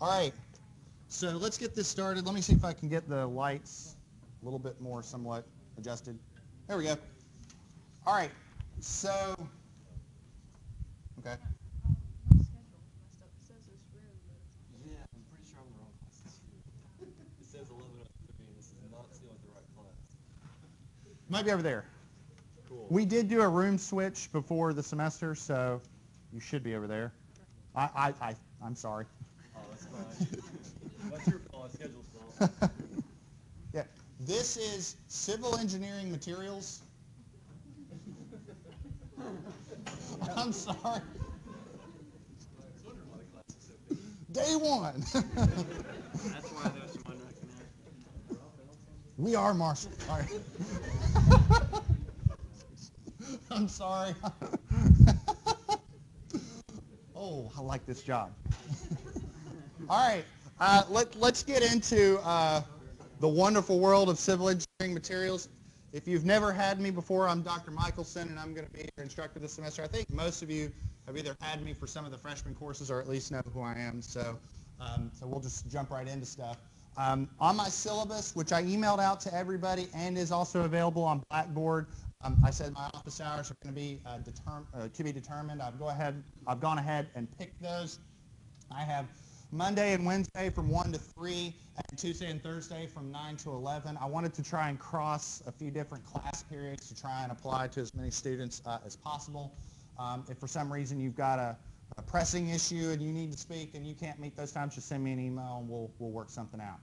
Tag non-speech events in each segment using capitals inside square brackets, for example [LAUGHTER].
All right, so let's get this started. Let me see if I can get the lights a little bit more somewhat adjusted. There we go. All right, so, okay. Yeah, I'm pretty sure I'm the wrong class. it says 11 and this is not seeing the right class. Might be over there. Cool. We did do a room switch before the semester, so you should be over there. I, I, I I'm sorry. That's your fault. Schedule's [LAUGHS] fault. yeah, this is civil engineering materials. [LAUGHS] I'm sorry. I was wondering why the class is so big. Day one. That's why there's some unrecognized. we are Marshall. All right. [LAUGHS] I'm sorry. oh, I like this job. All right, uh, let, let's get into uh, the wonderful world of civil engineering materials. If you've never had me before, I'm Dr. Michaelson, and I'm going to be your instructor this semester. I think most of you have either had me for some of the freshman courses or at least know who I am. So, um, so we'll just jump right into stuff. Um, on my syllabus, which I emailed out to everybody and is also available on Blackboard, um, I said my office hours are going to be uh, uh, to be determined. I've go ahead, I've gone ahead and picked those. I have Monday and Wednesday from 1 to 3, and Tuesday and Thursday from 9 to 11. I wanted to try and cross a few different class periods to try and apply to as many students uh, as possible. Um, if for some reason you've got a, a pressing issue and you need to speak and you can't meet those times, just send me an email and we'll, we'll work something out.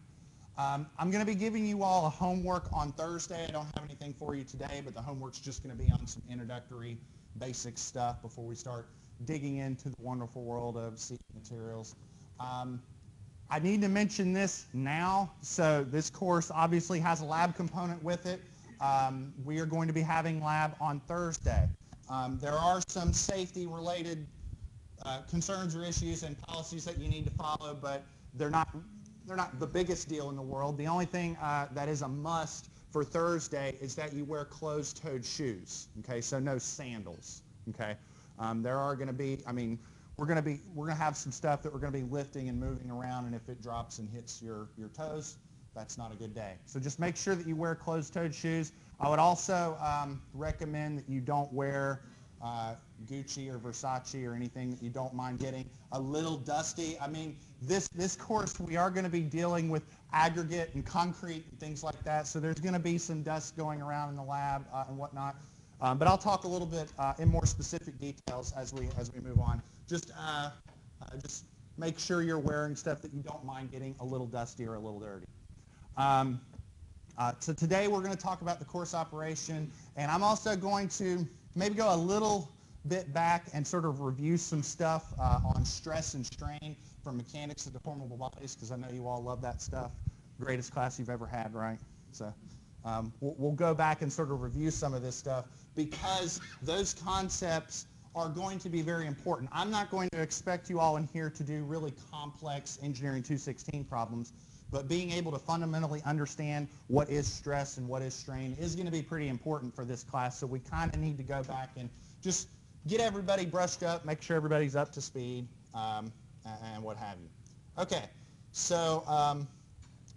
Um, I'm going to be giving you all a homework on Thursday. I don't have anything for you today, but the homework's just going to be on some introductory basic stuff before we start digging into the wonderful world of CE materials. Um, I need to mention this now. So this course obviously has a lab component with it. Um, we are going to be having lab on Thursday. Um, there are some safety related uh, concerns or issues and policies that you need to follow, but they're not they're not the biggest deal in the world. The only thing uh, that is a must for Thursday is that you wear closed-toed shoes. Okay, so no sandals. Okay, um, there are going to be. I mean, we're going to be we're going to have some stuff that we're going to be lifting and moving around, and if it drops and hits your your toes, that's not a good day. So just make sure that you wear closed-toed shoes. I would also um, recommend that you don't wear uh, Gucci or Versace or anything that you don't mind getting a little dusty. I mean, this this course we are going to be dealing with aggregate and concrete and things like that. So there's going to be some dust going around in the lab uh, and whatnot. Um, but I'll talk a little bit uh, in more specific details as we as we move on. Just uh, uh, just make sure you're wearing stuff that you don't mind getting a little dusty or a little dirty. Um, uh, so today we're going to talk about the course operation, and I'm also going to maybe go a little bit back and sort of review some stuff uh, on stress and strain from mechanics of deformable bodies, because I know you all love that stuff. Greatest class you've ever had, right? So um, we'll, we'll go back and sort of review some of this stuff because those concepts are going to be very important. I'm not going to expect you all in here to do really complex engineering 216 problems, but being able to fundamentally understand what is stress and what is strain is going to be pretty important for this class. So we kind of need to go back and just get everybody brushed up, make sure everybody's up to speed, um, and what have you. Okay, so um,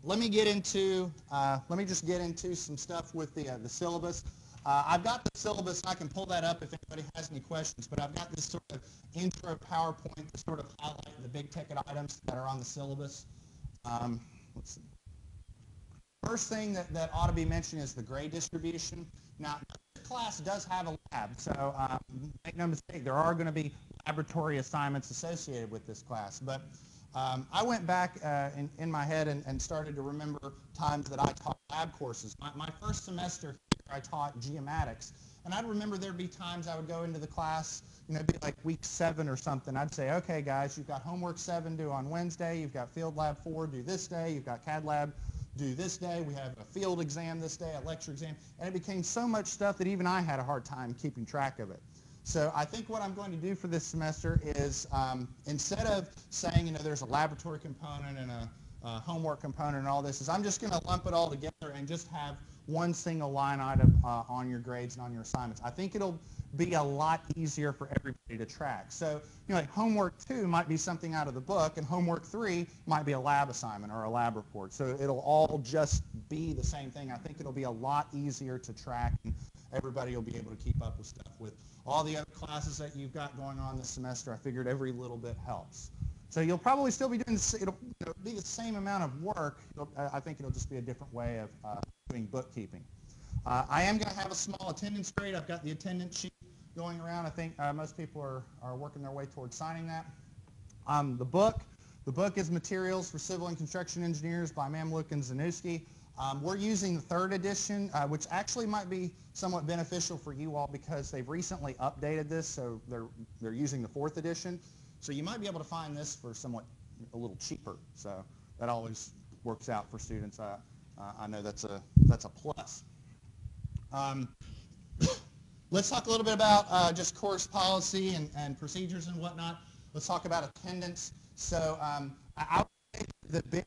let me get into, uh, let me just get into some stuff with the, uh, the syllabus. Uh, I've got the syllabus, I can pull that up if anybody has any questions, but I've got this sort of intro PowerPoint to sort of highlight the big ticket items that are on the syllabus. Um, let's see. First thing that, that ought to be mentioned is the grade distribution. Now, this class does have a lab, so um, make no mistake, there are going to be laboratory assignments associated with this class. But um, I went back uh, in, in my head and, and started to remember times that I taught lab courses. My, my first semester I taught geomatics. And I'd remember there'd be times I would go into the class, you know, be like week seven or something. I'd say, okay, guys, you've got homework seven due on Wednesday. You've got field lab four due this day. You've got CAD lab due this day. We have a field exam this day, a lecture exam. And it became so much stuff that even I had a hard time keeping track of it. So I think what I'm going to do for this semester is um, instead of saying, you know, there's a laboratory component and a, a homework component and all this, is I'm just going to lump it all together and just have one single line item uh, on your grades and on your assignments. I think it'll be a lot easier for everybody to track. So, you know, like homework two might be something out of the book, and homework three might be a lab assignment or a lab report. So it'll all just be the same thing. I think it'll be a lot easier to track, and everybody will be able to keep up with stuff. With all the other classes that you've got going on this semester, I figured every little bit helps. So you'll probably still be doing the, it'll, be the same amount of work. It'll, I think it'll just be a different way of uh, doing bookkeeping. Uh, I am going to have a small attendance grade. I've got the attendance sheet going around. I think uh, most people are, are working their way towards signing that. Um, the book, the book is Materials for Civil and Construction Engineers by Mamlouk and Zaniewski. Um, we're using the third edition, uh, which actually might be somewhat beneficial for you all because they've recently updated this, so they're, they're using the fourth edition. So you might be able to find this for somewhat a little cheaper. So that always works out for students. Uh, I know that's a, that's a plus. Um, [COUGHS] let's talk a little bit about uh, just course policy and, and procedures and whatnot. Let's talk about attendance. So um, I, I the big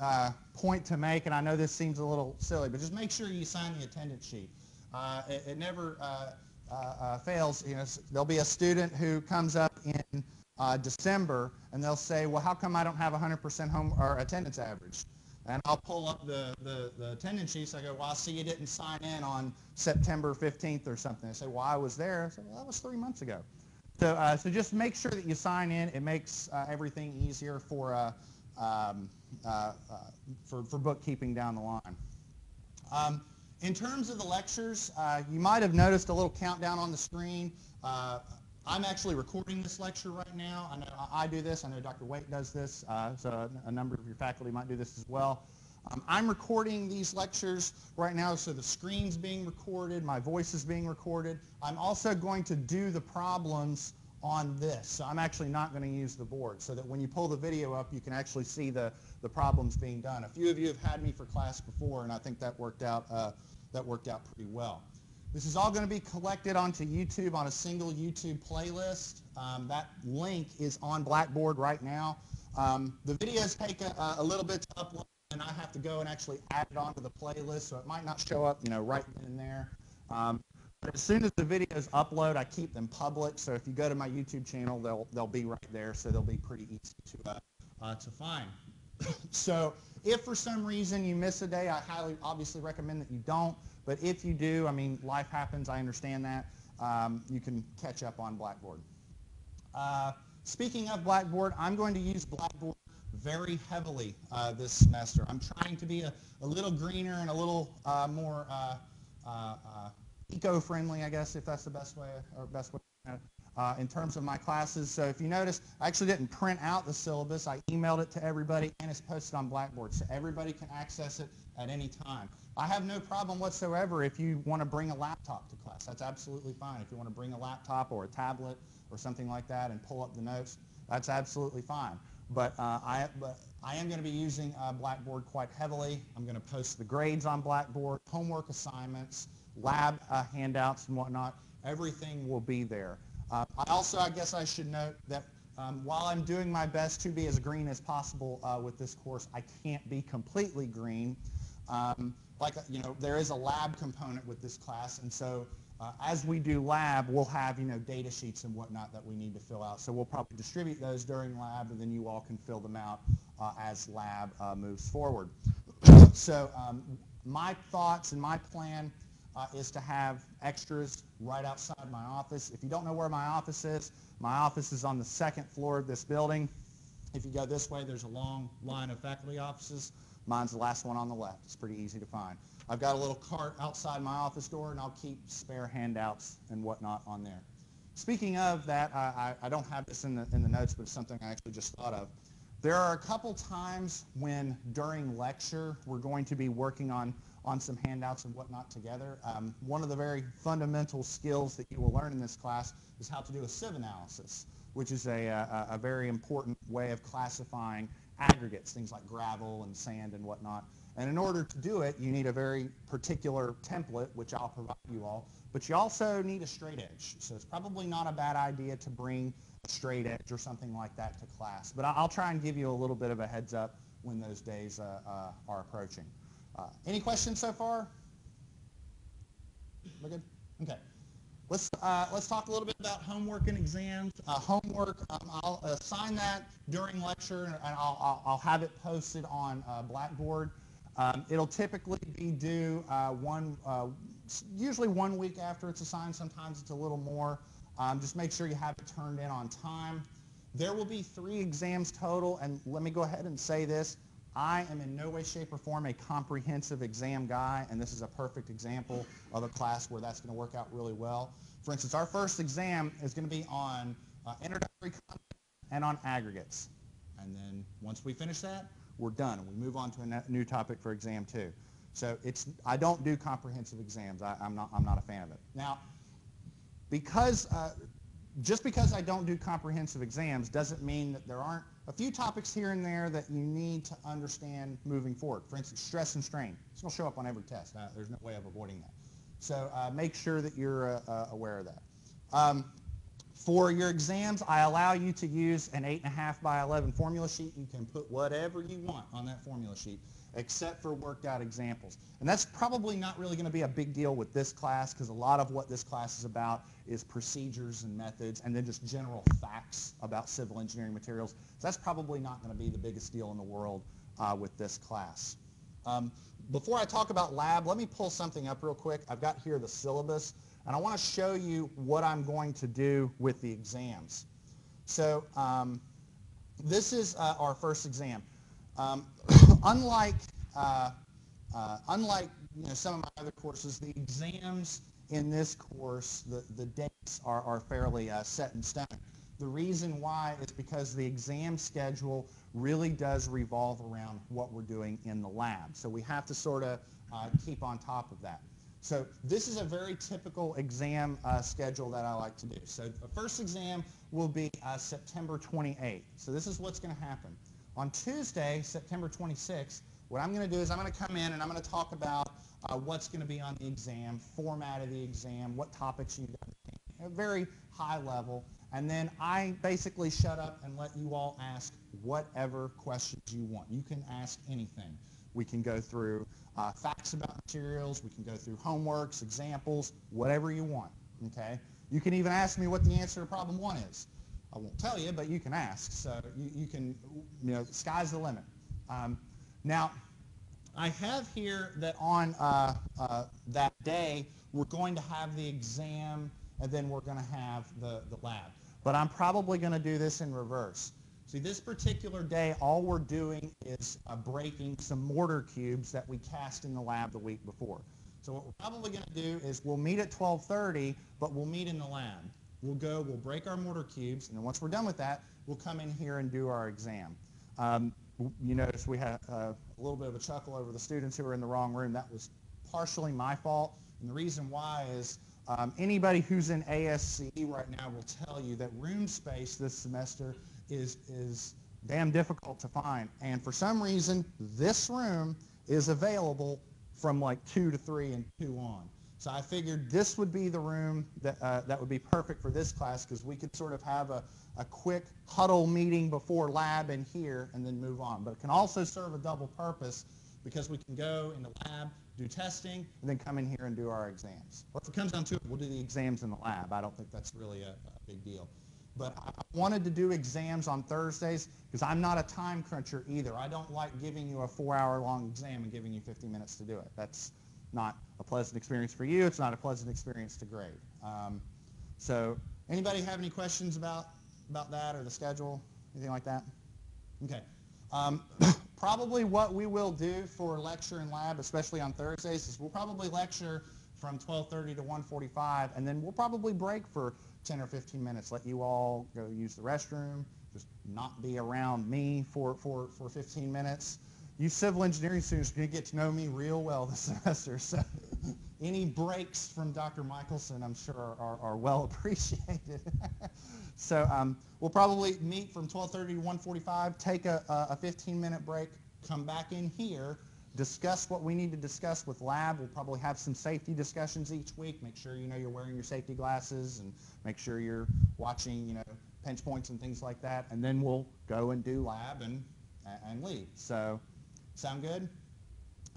uh, point to make, and I know this seems a little silly, but just make sure you sign the attendance sheet. Uh, it, it, never uh, uh, fails. You know, there'll be a student who comes up in December, and they'll say, "Well, how come I don't have 100% home or attendance average?" And I'll pull up the, the, the attendance sheets. I go, well, I see you didn't sign in on September 15th or something. I say, well, I was there. I say, well, that was three months ago. So, uh, so just make sure that you sign in. It makes uh, everything easier for, uh, um, uh, uh, for, for bookkeeping down the line. Um, in terms of the lectures, uh, you might have noticed a little countdown on the screen. I'm actually recording this lecture right now. I know I do this. I know Dr. Waite does this. Uh, so a number of your faculty might do this as well. Um, I'm recording these lectures right now, so the screen's being recorded, my voice is being recorded. I'm also going to do the problems on this. So I'm actually not going to use the board so that when you pull the video up, you can actually see the, the problems being done. A few of you have had me for class before, and I think that worked out, uh, that worked out pretty well. This is all going to be collected onto YouTube on a single YouTube playlist. Um, that link is on Blackboard right now. Um, the videos take a, a, little bit to upload, and I have to go and actually add it onto the playlist, so it might not show up, you know, right in there. Um, but as soon as the videos upload, I keep them public. So if you go to my YouTube channel, they'll they'll be right there. So they'll be pretty easy to uh, uh, to find. [COUGHS] so if for some reason you miss a day, I highly obviously recommend that you don't. But if you do, I mean, life happens. I understand that. Um, you can catch up on Blackboard. Uh, speaking of Blackboard, I'm going to use Blackboard very heavily uh, this semester. I'm trying to be a, a little greener and a little uh, more uh, uh, uh, eco-friendly, I guess, if that's the best way or best way uh, in terms of my classes. So if you notice, I actually didn't print out the syllabus. I emailed it to everybody and it's posted on Blackboard so everybody can access it at any time. I have no problem whatsoever if you want to bring a laptop to class. That's absolutely fine. If you want to bring a laptop or a tablet or something like that and pull up the notes, that's absolutely fine. But, uh, I, but I am going to be using uh, Blackboard quite heavily. I'm going to post the grades on Blackboard, homework assignments, lab uh, handouts and whatnot. Everything will be there. Uh, I also, I guess I should note that um, while I'm doing my best to be as green as possible uh, with this course, I can't be completely green. Um, like, you know, there is a lab component with this class, and so uh, as we do lab, we'll have, you know, data sheets and whatnot that we need to fill out. So we'll probably distribute those during lab, and then you all can fill them out uh, as lab uh, moves forward. [COUGHS] so um, my thoughts and my plan uh, is to have extras right outside my office. If you don't know where my office is, my office is on the second floor of this building. If you go this way, there's a long line of faculty offices. Mine's the last one on the left. It's pretty easy to find. I've got a little cart outside my office door, and I'll keep spare handouts and whatnot on there. Speaking of that, I, I, I don't have this in the, in the notes, but it's something I actually just thought of. There are a couple times when during lecture we're going to be working on on some handouts and whatnot together. Um, one of the very fundamental skills that you will learn in this class is how to do a sieve analysis, which is a, a, a very important way of classifying aggregates, things like gravel and sand and whatnot. And in order to do it, you need a very particular template, which I'll provide you all, but you also need a straight edge. So it's probably not a bad idea to bring a straight edge or something like that to class. But I'll try and give you a little bit of a heads up when those days uh, uh, are approaching. Uh, any questions so far? We're good? Okay. Let's uh, let's talk a little bit about homework and exams. Uh, homework, um, I'll assign that during lecture, and I'll, I'll, I'll have it posted on uh, Blackboard. Um, it'll typically be due uh, one, uh, usually one week after it's assigned. Sometimes it's a little more. Um, just make sure you have it turned in on time. There will be three exams total, and let me go ahead and say this. I am in no way, shape, or form a comprehensive exam guy, and this is a perfect example of a class where that's going to work out really well. For instance, our first exam is going to be on uh, introductory content and on aggregates. And then once we finish that, we're done, and we move on to a new topic for exam two. So it's, I don't do comprehensive exams. I, I'm, not, I'm not a fan of it. Now, because uh, just because I don't do comprehensive exams doesn't mean that there aren't a few topics here and there that you need to understand moving forward. For instance, stress and strain. It's going to show up on every test. Uh, there's no way of avoiding that. So uh, make sure that you're uh, uh, aware of that. Um, for your exams, I allow you to use an 8.5 by 11 formula sheet. You can put whatever you want on that formula sheet except for worked out examples. And that's probably not really going to be a big deal with this class because a lot of what this class is about is procedures and methods and then just general facts about civil engineering materials. So that's probably not going to be the biggest deal in the world uh, with this class. Um, before I talk about lab, let me pull something up real quick. I've got here the syllabus, and I want to show you what I'm going to do with the exams. So um, this is uh, our first exam. Um, unlike uh, uh, unlike you know, some of my other courses, the exams in this course, the, the dates are, are fairly uh, set in stone. The reason why is because the exam schedule really does revolve around what we're doing in the lab. So we have to sort of uh, keep on top of that. So this is a very typical exam uh, schedule that I like to do. So the first exam will be uh, September 28th. So this is what's going to happen. On Tuesday, September 26th, what I'm going to do is I'm going to come in and I'm going to talk about uh, what's going to be on the exam, format of the exam, what topics you've got to very high level. And then I basically shut up and let you all ask whatever questions you want. You can ask anything. We can go through uh, facts about materials. We can go through homeworks, examples, whatever you want. Okay. You can even ask me what the answer to problem one is. I won't tell you, but you can ask. So you, you can, you know, sky's the limit. Um, now, I have here that on uh, uh, that day, we're going to have the exam, and then we're going to have the, the lab. But I'm probably going to do this in reverse. See, this particular day, all we're doing is uh, breaking some mortar cubes that we cast in the lab the week before. So what we're probably going to do is we'll meet at 12.30, but we'll meet in the lab. We'll go, we'll break our mortar cubes, and then once we're done with that, we'll come in here and do our exam. Um, you notice we had uh, a little bit of a chuckle over the students who were in the wrong room. That was partially my fault. And the reason why is um, anybody who's in ASCE right now will tell you that room space this semester is, is damn difficult to find. And for some reason, this room is available from like 2 to 3 and 2 on. So I figured this would be the room that, uh, that would be perfect for this class because we could sort of have a, a quick huddle meeting before lab in here and then move on. But it can also serve a double purpose because we can go in the lab, do testing, and then come in here and do our exams. Or if it comes down to it, we'll do the exams in the lab. I don't think that's really a, a big deal. But I wanted to do exams on Thursdays because I'm not a time cruncher either. I don't like giving you a four-hour long exam and giving you 50 minutes to do it. That's not a pleasant experience for you. It's not a pleasant experience to grade. Um, so anybody have any questions about, about that or the schedule, anything like that? Okay. Um, [COUGHS] probably what we will do for lecture and lab, especially on Thursdays, is we'll probably lecture from 12.30 to 1.45, and then we'll probably break for 10 or 15 minutes, let you all go use the restroom, just not be around me for, for, for 15 minutes. You civil engineering students are going to get to know me real well this [LAUGHS] semester, so [LAUGHS] any breaks from Dr. Michaelson, I'm sure, are, are, are well [LAUGHS] appreciated. so um, we'll probably meet from 12.30 to 1.45, take a, a 15-minute break, come back in here, discuss what we need to discuss with lab. We'll probably have some safety discussions each week. Make sure you know you're wearing your safety glasses and make sure you're watching, you know, pinch points and things like that. And then we'll go and do lab and, and leave. So sound good?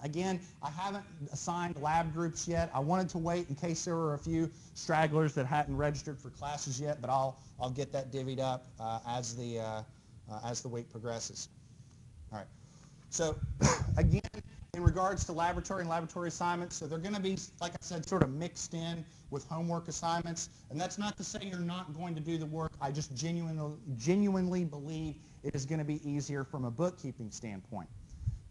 Again, I haven't assigned lab groups yet. I wanted to wait in case there were a few stragglers that hadn't registered for classes yet, but I'll, I'll get that divvied up uh, as, the, uh, uh, as the week progresses. All right. So [COUGHS] again, in regards to laboratory and laboratory assignments, so they're going to be, like I said, sort of mixed in with homework assignments. And that's not to say you're not going to do the work. I just genuinely, genuinely believe it is going to be easier from a bookkeeping standpoint.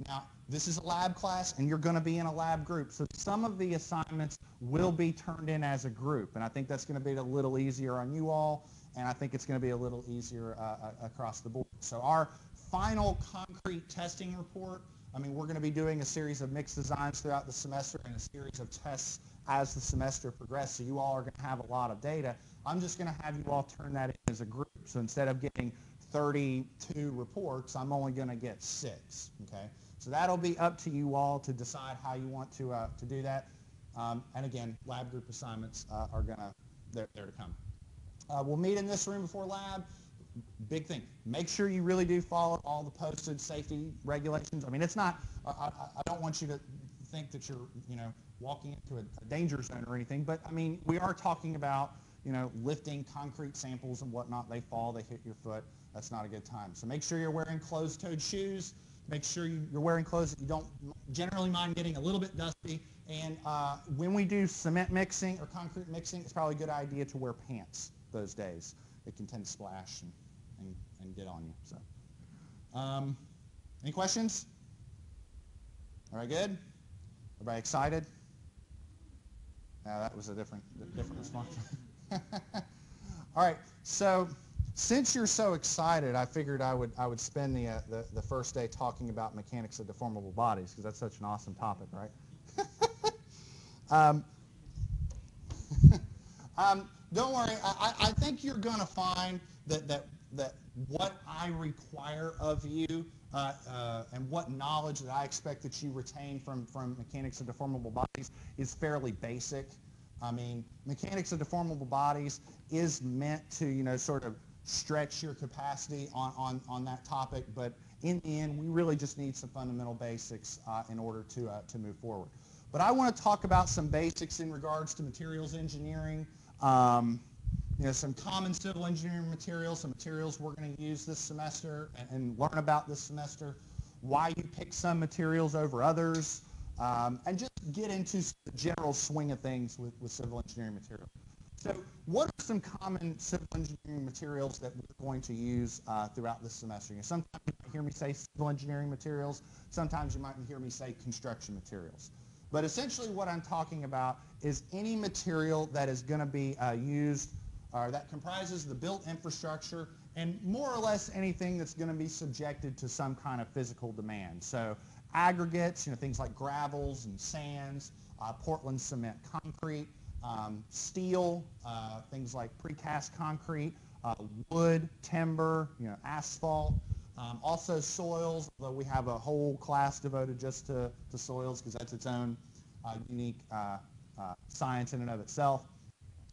Now, this is a lab class, and you're going to be in a lab group. So some of the assignments will be turned in as a group, and I think that's going to be a little easier on you all, and I think it's going to be a little easier uh, uh, across the board. So our final concrete testing report, I mean, we're going to be doing a series of mixed designs throughout the semester and a series of tests as the semester progresses. So you all are going to have a lot of data. I'm just going to have you all turn that in as a group. So instead of getting 32 reports, I'm only going to get six, okay? So that'll be up to you all to decide how you want to, uh, to do that. Um, and again, lab group assignments uh, are going to, they're, they're to come. Uh, we'll meet in this room before lab. Big thing. Make sure you really do follow all the posted safety regulations. I mean, it's not, I, I, I don't want you to think that you're, you know, walking into a, a danger zone or anything, but I mean, we are talking about, you know, lifting concrete samples and whatnot. They fall, they hit your foot. That's not a good time. So make sure you're wearing closed-toed shoes. Make sure you, are wearing clothes that you don't generally mind getting a little bit dusty. And uh, when we do cement mixing or concrete mixing, it's probably a good idea to wear pants those days. It can tend to splash and, and, and get on you. So, um, any questions? All right, good. Everybody excited? Yeah, that was a different, different response. [LAUGHS] All right, so since you're so excited, I figured I would I would spend the uh, the, the, first day talking about mechanics of deformable bodies because that's such an awesome topic, right? [LAUGHS] um, [LAUGHS] um, don't worry. I, I think you're going to find that that that what I require of you uh, uh, and what knowledge that I expect that you retain from from mechanics of deformable bodies is fairly basic. I mean, mechanics of deformable bodies is meant to you know sort of stretch your capacity on, on, on that topic, but in the end, we really just need some fundamental basics uh, in order to, uh, to move forward. But I want to talk about some basics in regards to materials engineering, um, you know, some common civil engineering materials, some materials we're going to use this semester and, and, learn about this semester, why you pick some materials over others, um, and just get into the general swing of things with, with civil engineering material. So what are some common civil engineering materials that we're going to use uh, throughout this semester? You know, sometimes you might hear me say civil engineering materials. Sometimes you might hear me say construction materials. But essentially what I'm talking about is any material that is going to be uh, used or that comprises the built infrastructure and more or less anything that's going to be subjected to some kind of physical demand. So aggregates, you know, things like gravels and sands, uh, Portland cement concrete, um, steel, uh, things like precast concrete, uh, wood, timber, you know, asphalt. Um, also soils, although we have a whole class devoted just to, to soils because that's its own uh, unique uh, uh, science in and of itself.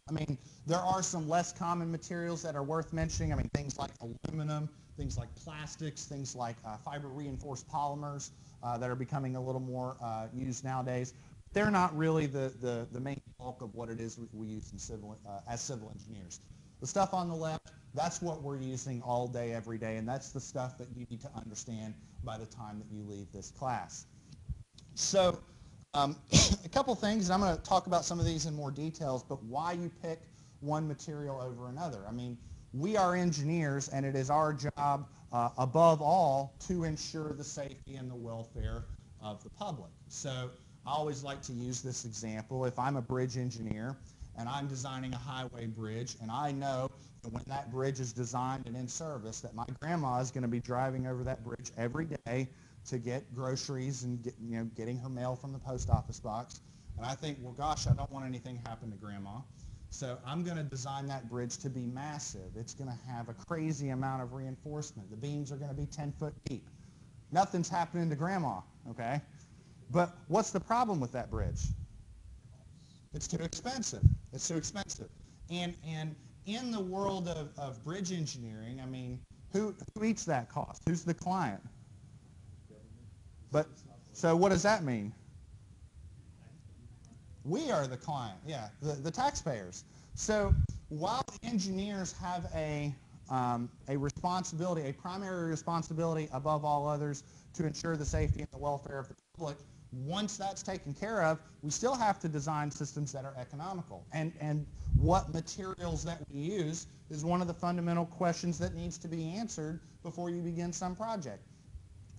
I mean, there are some less common materials that are worth mentioning. I mean, things like aluminum, things like plastics, things like uh, fiber reinforced polymers that are becoming a little more used nowadays they're not really the, the, the main bulk of what it is we, use in civil, uh, as civil engineers. The stuff on the left, that's what we're using all day, every day, and that's the stuff that you need to understand by the time that you leave this class. So um, [COUGHS] a couple things, and I'm going to talk about some of these in more details, but why you pick one material over another. I mean, we are engineers, and it is our job, uh, above all, to ensure the safety and the welfare of the public. So I always like to use this example. If I'm a bridge engineer and I'm designing a highway bridge and I know that when that bridge is designed and in service that my grandma is going to be driving over that bridge every day to get groceries and get, you know, getting her mail from the post office box. And I think, well, gosh, I don't want anything happen to grandma. So I'm going to design that bridge to be massive. It's going to have a crazy amount of reinforcement. The beams are going to be 10 foot deep. Nothing's happening to grandma, okay? But what's the problem with that bridge? It's too expensive. It's too expensive. And, and in the world of, of bridge engineering, I mean, who, who eats that cost? Who's the client? But So what does that mean? We are the client, yeah, the, the taxpayers. So while engineers have a, um, a responsibility, a primary responsibility above all others to ensure the safety and the welfare of the public, once that's taken care of, we still have to design systems that are economical. And, and what materials that we use is one of the fundamental questions that needs to be answered before you begin some project.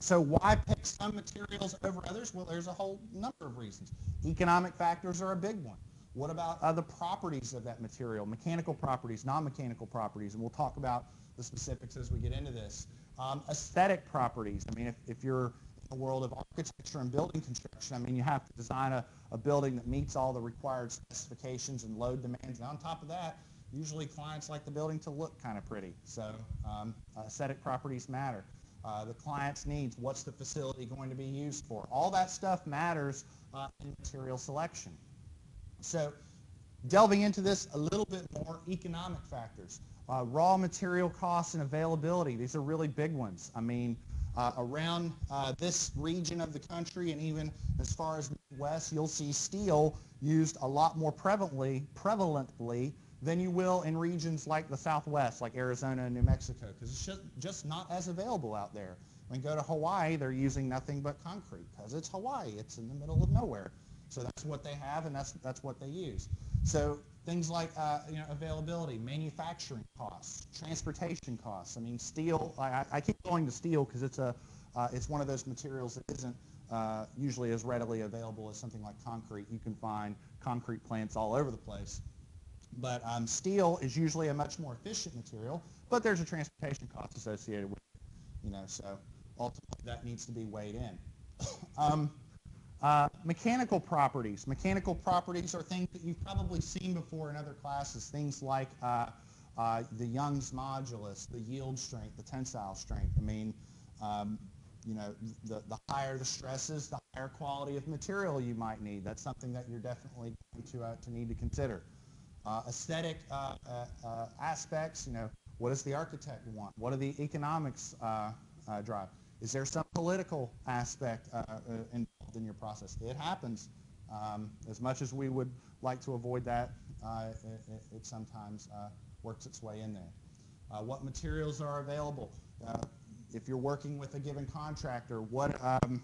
So why pick some materials over others? Well, there's a whole number of reasons. Economic factors are a big one. What about other properties of that material? Mechanical properties, non-mechanical properties, and we'll talk about the specifics as we get into this. Um, aesthetic properties. I mean, if, if you're the world of architecture and building construction, I mean, you have to design a, a building that meets all the required specifications and load demands. And on top of that, usually clients like the building to look kind of pretty. So um, aesthetic properties matter. Uh, the client's needs, what's the facility going to be used for? All that stuff matters uh, in material selection. So delving into this a little bit more, economic factors. Uh, raw material costs and availability, these are really big ones. I mean, uh, around uh, this region of the country and even as far as west, you'll see steel used a lot more prevalently, prevalently than you will in regions like the Southwest, like Arizona and New Mexico, because it's just, just not as available out there. When you go to Hawaii, they're using nothing but concrete because it's Hawaii. It's in the middle of nowhere. So that's what they have, and that's, that's what they use. So things like uh, you know, availability, manufacturing costs, transportation costs. I mean, steel, I, I keep going to steel because it's, a, uh, it's one of those materials that isn't uh, usually as readily available as something like concrete. You can find concrete plants all over the place. But um, steel is usually a much more efficient material, but there's a transportation cost associated with it. You know, so ultimately that needs to be weighed in. [COUGHS] um, uh, mechanical properties. Mechanical properties are things that you've probably seen before in other classes. Things like uh, uh, the Young's modulus, the yield strength, the tensile strength. I mean, um, you know, the, the higher the stresses, the higher quality of material you might need. That's something that you're definitely going to, uh, to need to consider. Uh, aesthetic uh, aspects, you know, what does the architect want? What do the economics drive? Is there some political aspect involved in your process? It happens. Um, as much as we would like to avoid that, it, it, sometimes works its way in there. what materials are available? if you're working with a given contractor, what um,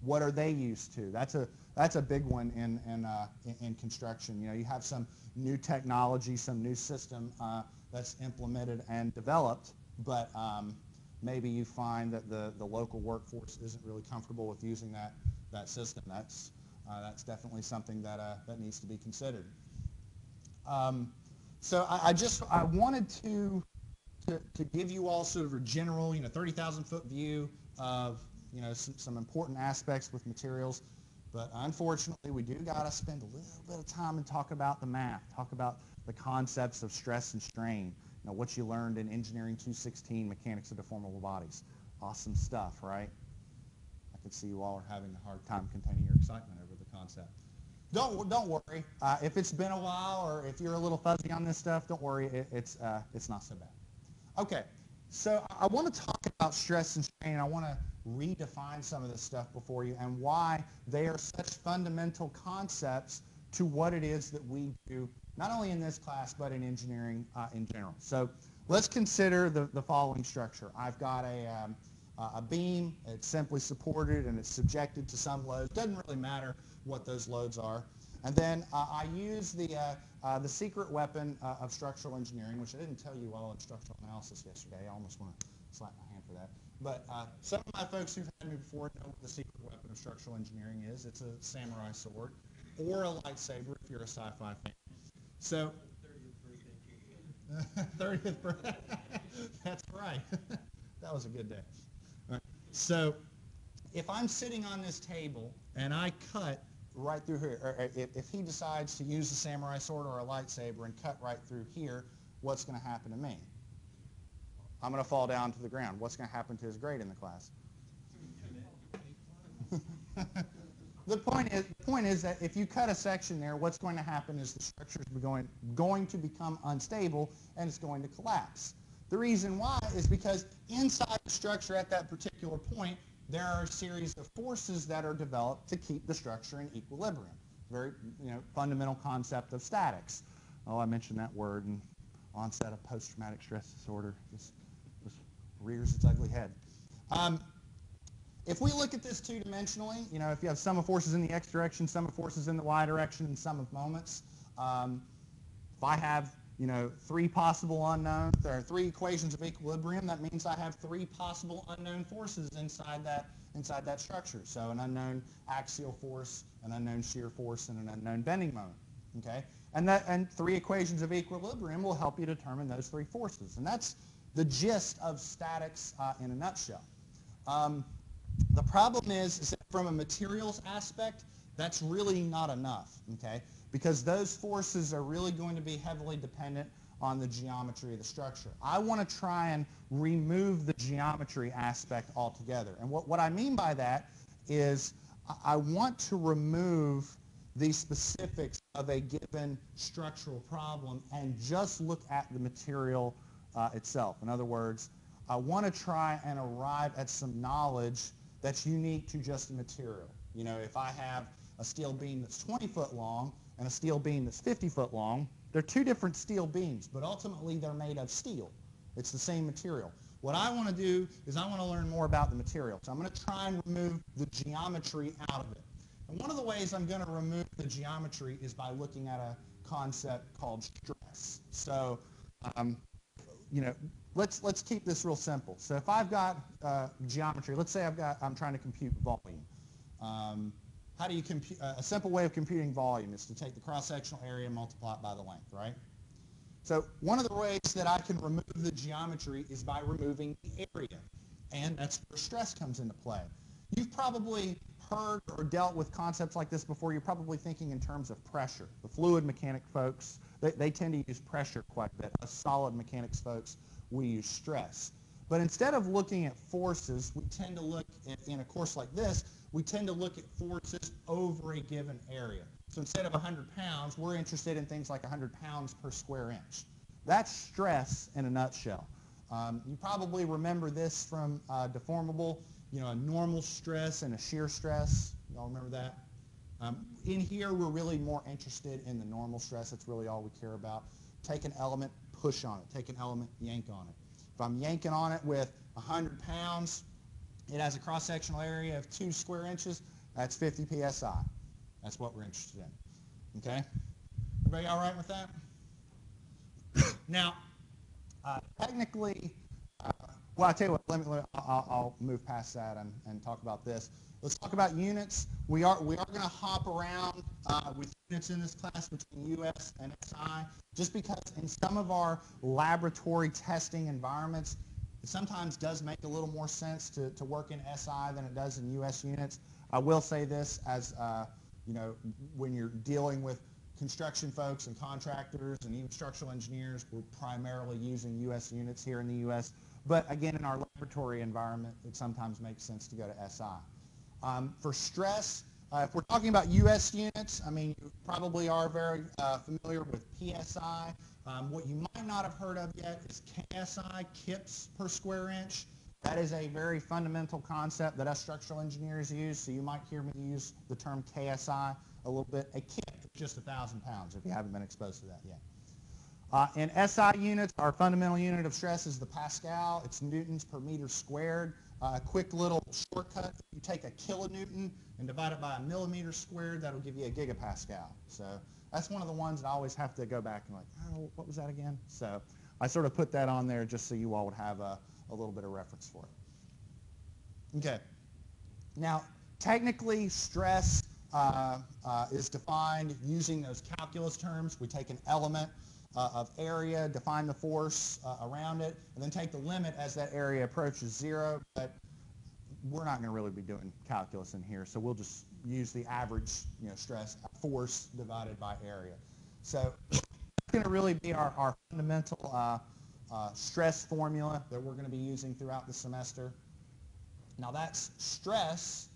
what are they used to? That's a that's a big one in in, uh, in construction. You know, you have some new technology, some new system uh, that's implemented and developed, but um, maybe you find that the, the local workforce isn't really comfortable with using that that system. That's uh, that's definitely something that uh, that needs to be considered. Um, so I, I just I wanted to, to to give you all sort of a general, you know, 30,000 foot view of you know, some, some important aspects with materials. But unfortunately, we do got to spend a little bit of time and talk about the math, talk about the concepts of stress and strain, know, what you learned in Engineering 216, Mechanics of Deformable Bodies. Awesome stuff, right? I can see you all are having a hard time containing your excitement over the concept. Don't, don't worry. Uh, if it's been a while or if you're a little fuzzy on this stuff, don't worry. It, it's, uh, it's not so bad. Okay, so I want to talk about stress and strain. I want to redefine some of this stuff before you and why they are such fundamental concepts to what it is that we do, not only in this class, but in engineering uh, in general. So let's consider the, the following structure. I've got a, um, a beam, it's simply supported and it's subjected to some loads. Doesn't really matter what those loads are. And then uh, I use the, uh, uh, the secret weapon uh, of structural engineering, which I didn't tell you all in structural analysis yesterday. I almost want to slap my hand for that. But uh, some of my folks who've had me before know what the secret weapon of structural engineering is. It's a samurai sword or a lightsaber if you're a sci-fi fan. So, 30th birthday. [LAUGHS] [LAUGHS] That's right. [LAUGHS] that was a good day. Right. So, if I'm sitting on this table and I cut right through here, or if, if he decides to use a samurai sword or a lightsaber and cut right through here, what's going to happen to me? I'm going to fall down to the ground. What's going to happen to his grade in the class? The point is, the point is that if you cut a section there, what's going to happen is the structure is going, going to become unstable and it's going to collapse. The reason why is because inside the structure at that particular point, there are a series of forces that are developed to keep the structure in equilibrium. Very, you know, fundamental concept of statics. Oh, I mentioned that word and onset of post-traumatic stress disorder just, rears its ugly head. Um, if we look at this two-dimensionally, you know, if you have sum of forces in the x direction, sum of forces in the y direction, and sum of moments, um, if I have, you know, three possible unknowns, there are three equations of equilibrium, that means I have three possible unknown forces inside that, inside that structure. So an unknown axial force, an unknown shear force, and an unknown bending moment, okay? And, that, and three equations of equilibrium will help you determine those three forces. And that's the gist of statics uh, in a nutshell. Um, the problem is, is that from a materials aspect, that's really not enough, okay? Because those forces are really going to be heavily dependent on the geometry of the structure. I want to try and remove the geometry aspect altogether. And what, what I mean by that is I want to remove the specifics of a given structural problem and just look at the material uh, itself. In other words, I want to try and arrive at some knowledge that's unique to just the material. You know, if I have a steel beam that's 20 foot long and a steel beam that's 50 foot long, they're two different steel beams, but ultimately they're made of steel. It's the same material. What I want to do is I want to learn more about the material. So I'm going to try and remove the geometry out of it. And one of the ways I'm going to remove the geometry is by looking at a concept called stress. So, um, you know, let's let's keep this real simple. So if I've got uh, geometry, let's say I've got I'm trying to compute volume. Um, how do you compute? Uh, a simple way of computing volume is to take the cross-sectional area and multiply it by the length, right? So one of the ways that I can remove the geometry is by removing the area, and that's where stress comes into play. You've probably heard or dealt with concepts like this before. You're probably thinking in terms of pressure. The fluid mechanic folks, they, they tend to use pressure quite a bit. Us solid mechanics folks, we use stress. But instead of looking at forces, we tend to look at, in a course like this, we tend to look at forces over a given area. So instead of 100 pounds, we're interested in things like 100 pounds per square inch. That's stress in a nutshell. Um, you probably remember this from uh, deformable, you know, a normal stress and a shear stress. Y'all remember that? Um, in here, we're really more interested in the normal stress. That's really all we care about. Take an element, push on it. Take an element, yank on it. If I'm yanking on it with 100 pounds, it has a cross-sectional area of 2 square inches. That's 50 psi. That's what we're interested in. Okay? Everybody all right with that? [COUGHS] now, uh, technically, uh, well, I'll tell you what, let me, let me I'll, I'll, move past that and, and talk about this. Let's talk about units. We are, we are going to hop around uh, with units in this class between US and SI, just because in some of our laboratory testing environments, it sometimes does make a little more sense to, to work in SI than it does in US units. I will say this as, uh, you know, when you're dealing with construction folks and contractors and even structural engineers, we're primarily using US units here in the US. But again, in our laboratory environment, it sometimes makes sense to go to SI. Um, for stress, uh, if we're talking about U.S. units, I mean, you probably are very uh, familiar with PSI. Um, what you might not have heard of yet is KSI, kips per square inch. That is a very fundamental concept that us structural engineers use, so you might hear me use the term KSI a little bit. A kip is just 1,000 pounds if you haven't been exposed to that yet. Uh, in SI units, our fundamental unit of stress is the Pascal. It's newtons per meter squared. Uh, a quick little shortcut, you take a kilonewton and divide it by a millimeter squared, that'll give you a gigapascal. So that's one of the ones that I always have to go back and like, oh, what was that again? So I sort of put that on there just so you all would have a, a little bit of reference for it. Okay. Now, technically, stress uh, uh, is defined using those calculus terms. We take an element uh, of area, define the force uh, around it, and then take the limit as that area approaches zero. But we're not going to really be doing calculus in here, so we'll just use the average you know, stress force divided by area. So it's going to really be our, our fundamental uh, uh, stress formula that we're going to be using throughout the semester. Now that's stress.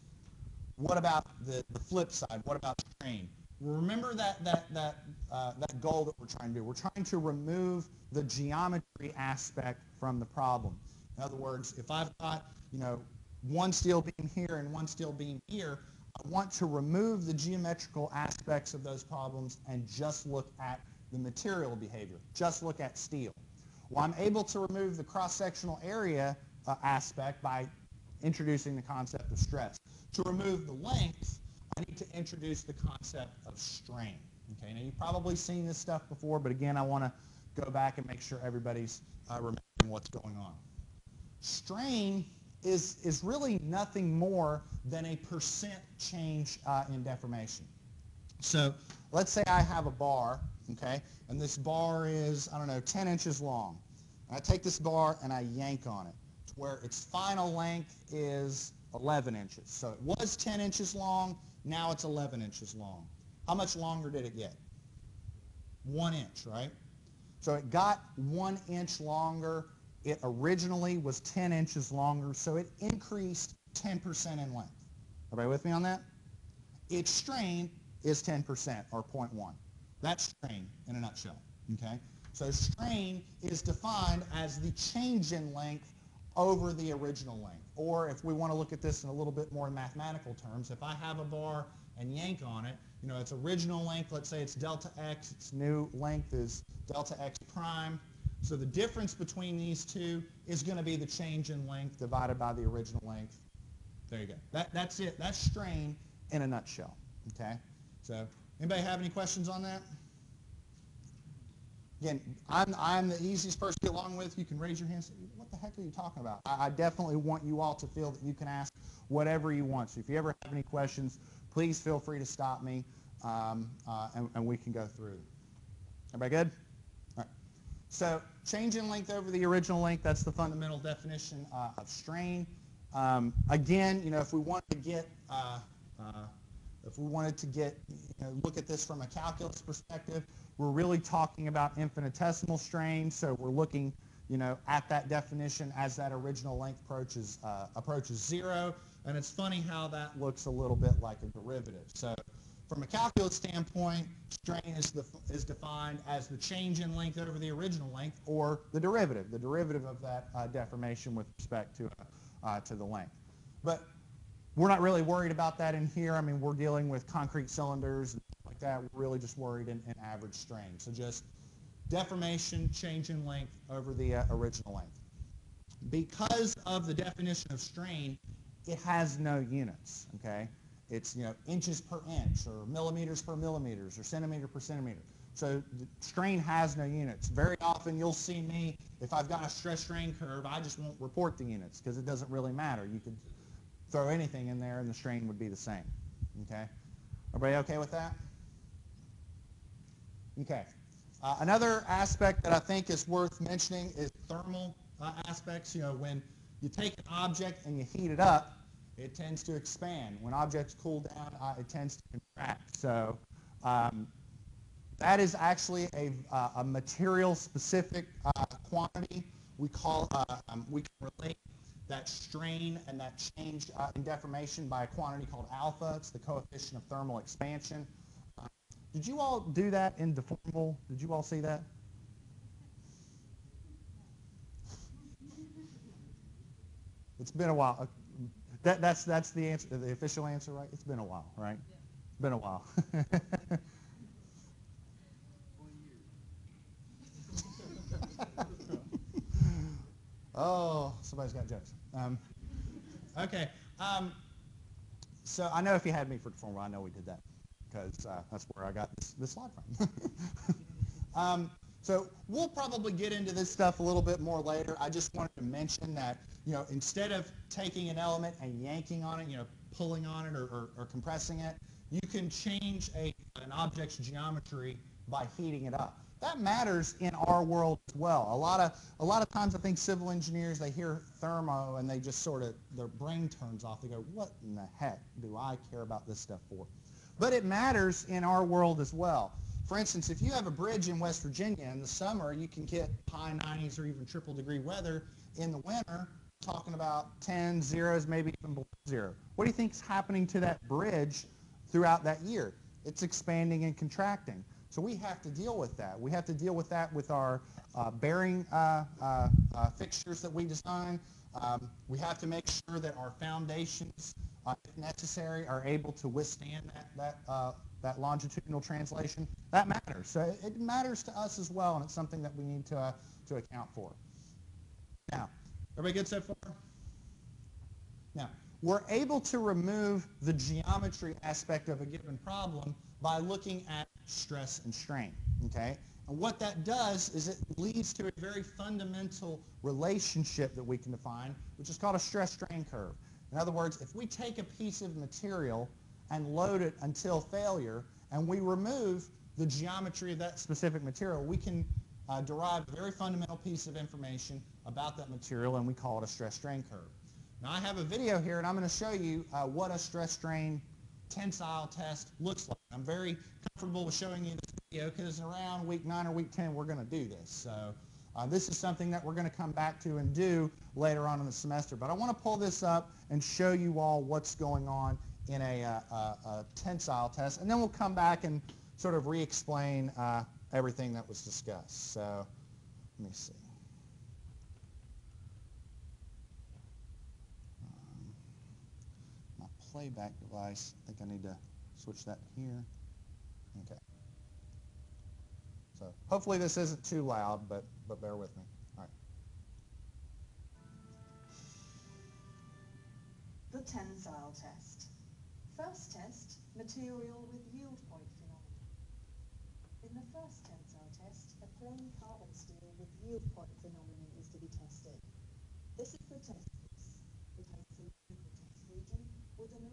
What about the, the flip side? What about strain? Remember that, that, that, uh, that goal that we're trying to do. We're trying to remove the geometry aspect from the problem. In other words, if I've got, you know, one steel beam here and one steel beam here, I want to remove the geometrical aspects of those problems and just look at the material behavior, just look at steel. Well, I'm able to remove the cross-sectional area uh, aspect by introducing the concept of stress. To remove the length, I need to introduce the concept of strain. Okay, now you've probably seen this stuff before, but again, I want to go back and make sure everybody's uh, remembering what's going on. Strain is, is really nothing more than a percent change uh, in deformation. So let's say I have a bar, okay, and this bar is, I don't know, 10 inches long. I take this bar and I yank on it to where its final length is 11 inches. So it was 10 inches long, now it's 11 inches long. How much longer did it get? One inch, right? So it got one inch longer. It originally was 10 inches longer, so it increased 10% in length. Everybody with me on that? Its strain is 10% or 0.1. That's strain in a nutshell, okay? So strain is defined as the change in length over the original length. Or if we want to look at this in a little bit more mathematical terms, if I have a bar and yank on it, you know, its original length, let's say it's delta x, its new length is delta x prime. So the difference between these two is going to be the change in length divided by the original length. There you go. That, that's it. That's strain in a nutshell. Okay? So anybody have any questions on that? Again, I'm, I'm the easiest person to get along with. You can raise your hand heck are you talking about? I, I definitely want you all to feel that you can ask whatever you want. So if you ever have any questions, please feel free to stop me um, uh, and, and we can go through. Everybody good? All right. So change in length over the original length, that's the fundamental definition uh, of strain. Um, again, you know, if we wanted to get, uh, uh, if we wanted to get, you know, look at this from a calculus perspective, we're really talking about infinitesimal strain. So we're looking, you know, at that definition as that original length approaches uh, approaches zero. And it's funny how that looks a little bit like a derivative. So from a calculus standpoint, strain is, the, is defined as the change in length over the original length or the derivative, the derivative of that uh, deformation with respect to, uh, to the length. But we're not really worried about that in here. I mean, we're dealing with concrete cylinders and like that. We're really just worried in, in average strain. So just deformation, change in length over the uh, original length. Because of the definition of strain, it has no units, okay? It's, you know, inches per inch or millimeters per millimeters or centimeter per centimeter. So the strain has no units. Very often you'll see me, if I've got a stress strain curve, I just won't report the units because it doesn't really matter. You could throw anything in there and the strain would be the same. Okay? Everybody okay with that? Okay. Uh, another aspect that I think is worth mentioning is thermal uh, aspects. You know, when you take an object and you heat it up, it tends to expand. When objects cool down, uh, it tends to contract. So um, that is actually a, uh, a material-specific uh, quantity. We call um, we can relate that strain and that change in deformation by a quantity called alpha. It's the coefficient of thermal expansion. Did you all do that in deformable? Did you all see that? It's been a while. That, that's, that's the answer, the official answer, right? It's been a while, right? It's been a while. [LAUGHS] oh, somebody's got jokes. Um, okay. Um, so I know if you had me for formal, I know we did that because uh, that's where I got this, this slide from. [LAUGHS] um, so we'll probably get into this stuff a little bit more later. I just wanted to mention that, you know, instead of taking an element and yanking on it, you know, pulling on it or, or, or compressing it, you can change a, an object's geometry by heating it up. That matters in our world as well. A lot of a lot of times I think civil engineers they hear thermo and they just sort of their brain turns off. They go, "What in the heck do I care about this stuff for?" But it matters in our world as well. For instance, if you have a bridge in West Virginia in the summer, you can get high 90s or even triple degree weather. In the winter, talking about 10, zeros, maybe even below zero. What do you think is happening to that bridge throughout that year? It's expanding and contracting. So we have to deal with that. We have to deal with that with our uh, bearing uh, uh, uh fixtures that we design. Um, we have to make sure that our foundations, uh, if necessary, are able to withstand that, that, uh, that longitudinal translation. That matters. So it, it matters to us as well, and it's something that we need to, uh, to account for. Now, everybody good so far? Now, we're able to remove the geometry aspect of a given problem by looking at stress and strain, okay? And what that does is it leads to a very fundamental relationship that we can define, which is called a stress-strain curve. In other words, if we take a piece of material and load it until failure, and we remove the geometry of that specific material, we can uh, derive a very fundamental piece of information about that material, and we call it a stress-strain curve. Now I have a video here, and I'm going to show you uh, what a stress-strain tensile test looks like. I'm very comfortable with showing you this video because around week 9 or week 10 we're going to do this. So uh, this is something that we're going to come back to and do later on in the semester. But I want to pull this up and show you all what's going on in a, uh, a tensile test, and then we'll come back and sort of re-explain uh, everything that was discussed. So let me see. Um, my playback device, I think I need to switch that here. Okay. So hopefully this isn't too loud, but, but bear with me. The tensile test. First test, material with yield point phenomena. In the first tensile test, a plain carbon steel with yield point phenomenon is to be tested. This is the test. It has a test region with an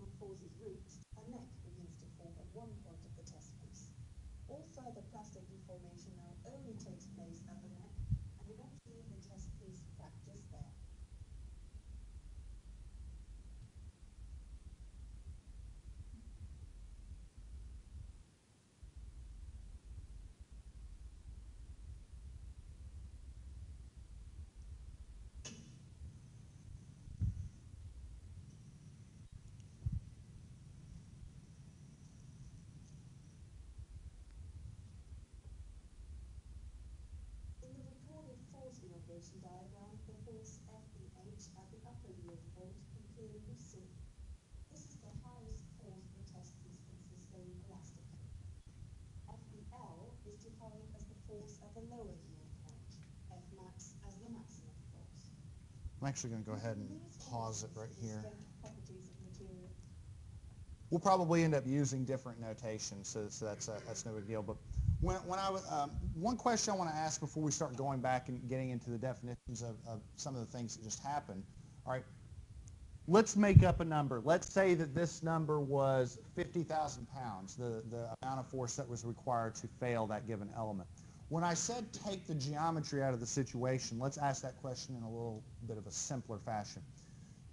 Menopausal Route elongation diagram, the force FEH at the upper yield point can clearly be seen. This is the highest force the test piece can sustain elastically. FEL is defined as the force at the lower yield point, Fmax as the maximum force. I'm actually going to go ahead and pause it right here. strength properties of material. We'll probably end up using different notations, so, so that's, uh, that's no big deal. But when, when I um, one question I want to ask before we start going back and getting into the definitions of, of some of the things that just happened. All right, let's make up a number. Let's say that this number was 50,000 pounds, the, the amount of force that was required to fail that given element. When I said take the geometry out of the situation, let's ask that question in a little bit of a simpler fashion.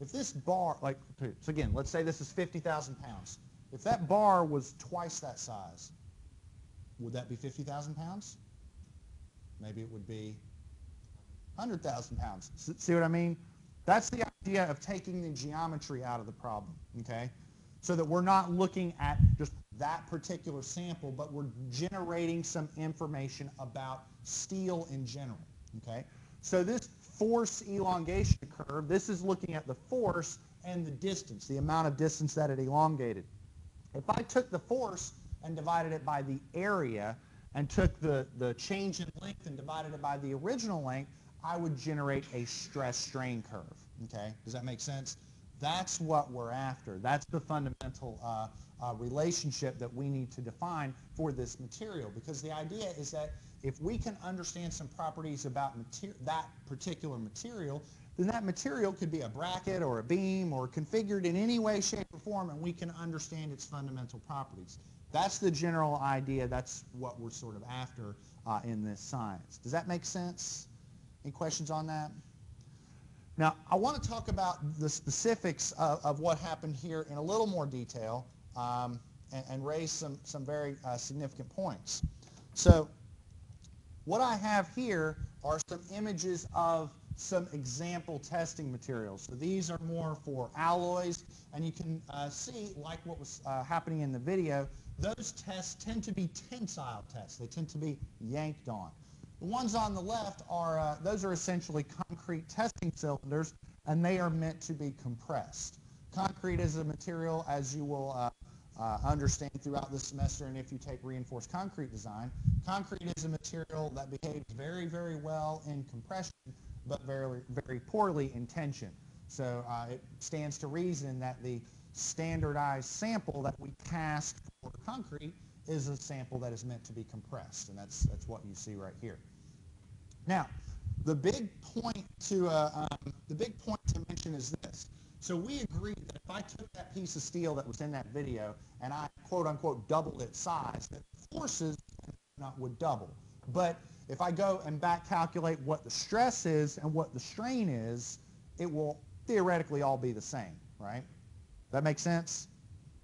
If this bar, like, so again, let's say this is 50,000 pounds. If that bar was twice that size, would that be 50,000 pounds? Maybe it would be 100,000 pounds. See what I mean? That's the idea of taking the geometry out of the problem, okay? So that we're not looking at just that particular sample, but we're generating some information about steel in general, okay? So this force elongation curve, this is looking at the force and the distance, the amount of distance that it elongated. If I took the force and divided it by the area and took the, the change in length and divided it by the original length, I would generate a stress strain curve. Okay, does that make sense? That's what we're after. That's the fundamental uh, uh, relationship that we need to define for this material because the idea is that if we can understand some properties about that particular material, then that material could be a bracket or a beam or configured in any way, shape, or form, and we can understand its fundamental properties. That's the general idea. That's what we're sort of after uh, in this science. Does that make sense? Any questions on that? Now, I want to talk about the specifics of, of what happened here in a little more detail um, and, and raise some, some very uh, significant points. So, what I have here are some images of some example testing materials. So these are more for alloys, and you can uh, see, like what was uh, happening in the video, those tests tend to be tensile tests. They tend to be yanked on. The ones on the left are, uh, those are essentially concrete testing cylinders, and they are meant to be compressed. Concrete is a material, as you will uh, uh, understand throughout the semester, and if you take reinforced concrete design, concrete is a material that behaves very, very well in compression, but very, very poorly in tension. So uh, it stands to reason that the standardized sample that we cast for concrete is a sample that is meant to be compressed, and that's that's what you see right here. Now, the big point to uh, um, the big point to mention is this. So we agreed that if I took that piece of steel that was in that video and I quote unquote double its size, that forces not would double. But if I go and back calculate what the stress is and what the strain is, it will theoretically all be the same, right? That makes sense?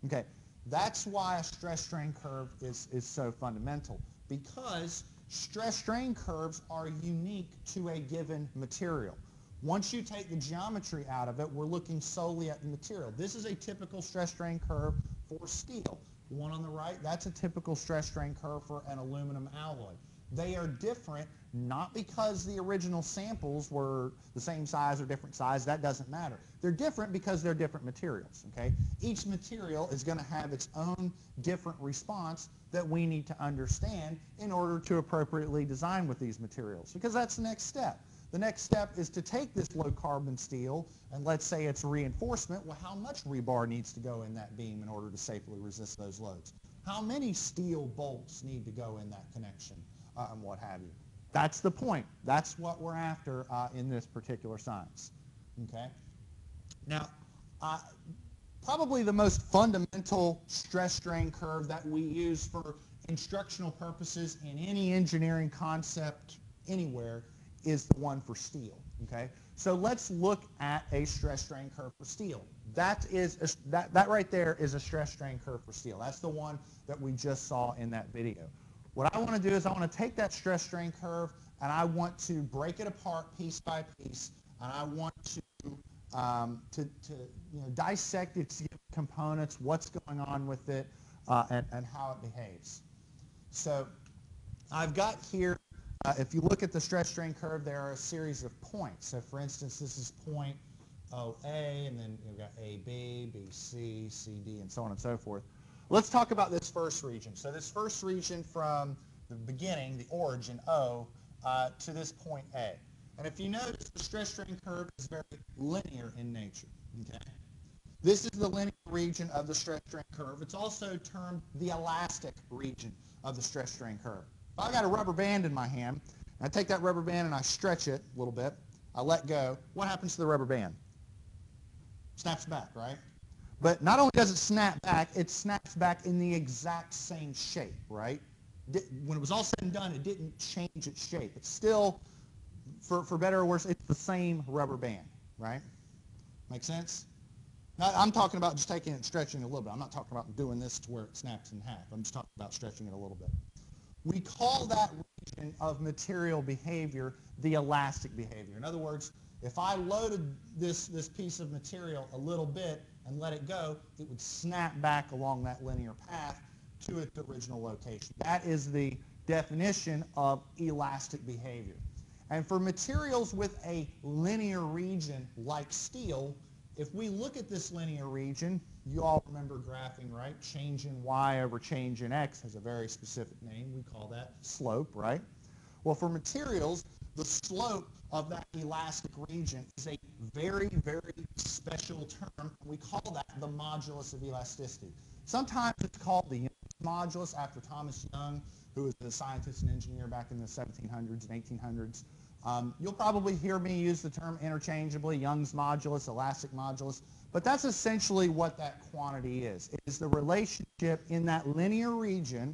Okay. That's why a stress strain curve is, is so fundamental because stress strain curves are unique to a given material. Once you take the geometry out of it, we're looking solely at the material. This is a typical stress strain curve for steel. The one on the right, that's a typical stress strain curve for an aluminum alloy. They are different not because the original samples were the same size or different size, that doesn't matter. They're different because they're different materials, okay? Each material is going to have its own different response that we need to understand in order to appropriately design with these materials because that's the next step. The next step is to take this low carbon steel and let's say it's reinforcement. Well, how much rebar needs to go in that beam in order to safely resist those loads? How many steel bolts need to go in that connection uh, and what have you? That's the point. That's what we're after uh, in this particular science. Okay? Now, uh, probably the most fundamental stress strain curve that we use for instructional purposes in any engineering concept anywhere is the one for steel. Okay, so let's look at a stress strain curve for steel. That is a, that that right there is a stress strain curve for steel. That's the one that we just saw in that video. What I want to do is I want to take that stress strain curve and I want to break it apart piece by piece, and I want to um, to, to you know dissect its components, what's going on with it, uh, and, and how it behaves. So I've got here, uh, if you look at the stress strain curve, there are a series of points. So for instance, this is point OA, and then you've got AB, BC, CD, and so on and so forth. Let's talk about this first region. So this first region from the beginning, the origin, O, uh, to this point A. And if you notice, the stress strain curve is very linear in nature. Okay? This is the linear region of the stress strain curve. It's also termed the elastic region of the stress strain curve. If I got a rubber band in my hand, and I take that rubber band and I stretch it a little bit, I let go, what happens to the rubber band? Snaps back, right? But not only does it snap back, it snaps back in the exact same shape, right? When it was all said and done, it didn't change its shape. It's still, for, for better or worse, it's the same rubber band, right? Make sense? Now, I'm talking about just taking it and stretching it a little bit. I'm not talking about doing this to where it snaps in half. I'm just talking about stretching it a little bit. We call that region of material behavior the elastic behavior. In other words, if I loaded this, this piece of material a little bit and let it go, it would snap back along that linear path to its original location. That is the definition of elastic behavior. And for materials with a linear region like steel, if we look at this linear region, you all remember graphing, right? Change in y over change in x has a very specific name. We call that slope, right? Well, for materials, the slope of that elastic region is a very, very special term. We call that the modulus of elasticity. Sometimes it's called the modulus after Thomas Young, who was a scientist and engineer back in the 1700s and 1800s. Um, you'll probably hear me use the term interchangeably, Young's modulus, elastic modulus, but that's essentially what that quantity is. It is the relationship in that linear region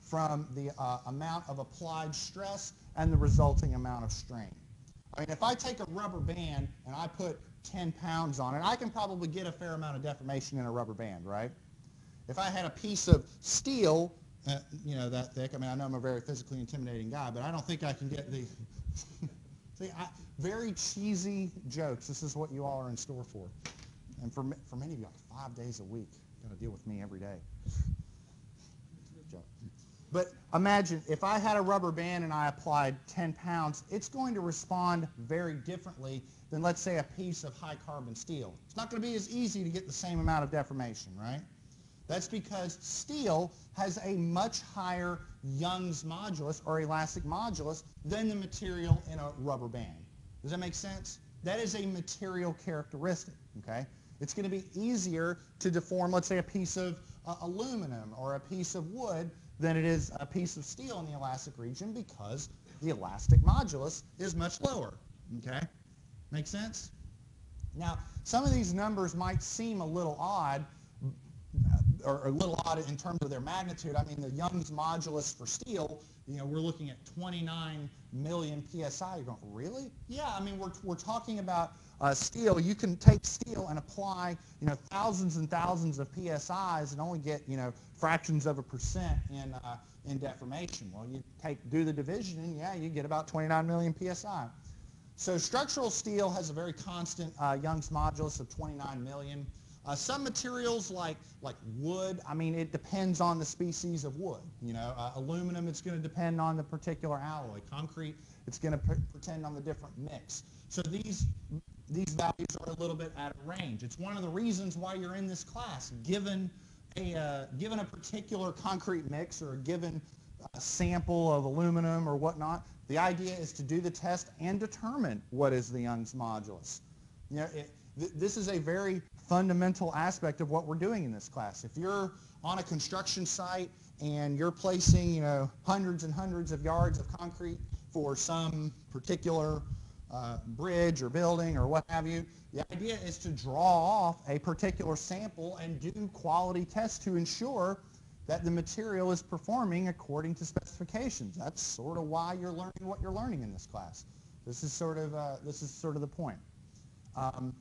from the uh, amount of applied stress and the resulting amount of strain. I mean, if I take a rubber band and I put 10 pounds on it, I can probably get a fair amount of deformation in a rubber band, right? If I had a piece of steel, you know, that thick, I mean, I know I'm a very physically intimidating guy, but I don't think I can get the [LAUGHS] See, I, very cheesy jokes. This is what you all are in store for. And for, for many of you, like five days a week, got to deal with me every day. But imagine if I had a rubber band and I applied 10 pounds, it's going to respond very differently than, let's say, a piece of high carbon steel. It's not going to be as easy to get the same amount of deformation, right? That's because steel has a much higher Young's modulus or elastic modulus than the material in a rubber band. Does that make sense? That is a material characteristic, okay? It's going to be easier to deform, let's say, a piece of uh, aluminum or a piece of wood than it is a piece of steel in the elastic region because the elastic modulus is much lower, okay? Make sense? Now, some of these numbers might seem a little odd, or a little odd in terms of their magnitude. I mean, the Young's modulus for steel, you know, we're looking at 29 million psi. You're going, really? Yeah, I mean, we're, we're talking about uh, steel. You can take steel and apply, you know, thousands and thousands of psi's and only get, you know, fractions of a percent in, uh, in deformation. Well, you take do the division, and yeah, you get about 29 million psi. So structural steel has a very constant uh, Young's modulus of 29 million. Uh, some materials like, like wood, I mean, it depends on the species of wood. You know, uh, aluminum, it's going to depend on the particular alloy. Concrete, it's going to pretend on the different mix. So these, these values are a little bit out of range. It's one of the reasons why you're in this class. Given a, uh, given a particular concrete mix or a given uh, sample of aluminum or whatnot, the idea is to do the test and determine what is the Young's modulus. You know, it, th this is a very fundamental aspect of what we're doing in this class. If you're on a construction site and you're placing, you know, hundreds and hundreds of yards of concrete for some particular uh, bridge or building or what have you. The idea is to draw off a particular sample and do quality tests to ensure that the material is performing according to specifications. That's sort of why you're learning what you're learning in this class. This is sort of uh, this is sort of the point. Um,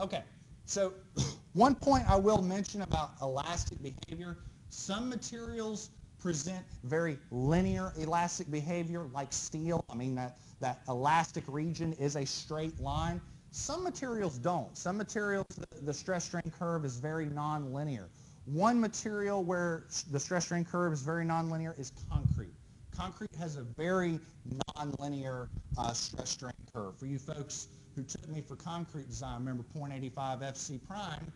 okay, so [CLEARS THROAT] one point I will mention about elastic behavior. Some materials present very linear elastic behavior, like steel. I mean that that elastic region is a straight line. Some materials don't. Some materials, the, the stress strain curve is very nonlinear. One material where the stress strain curve is very nonlinear is concrete. Concrete has a very nonlinear uh, stress strain curve. For you folks who took me for concrete design, remember 0.85 FC prime,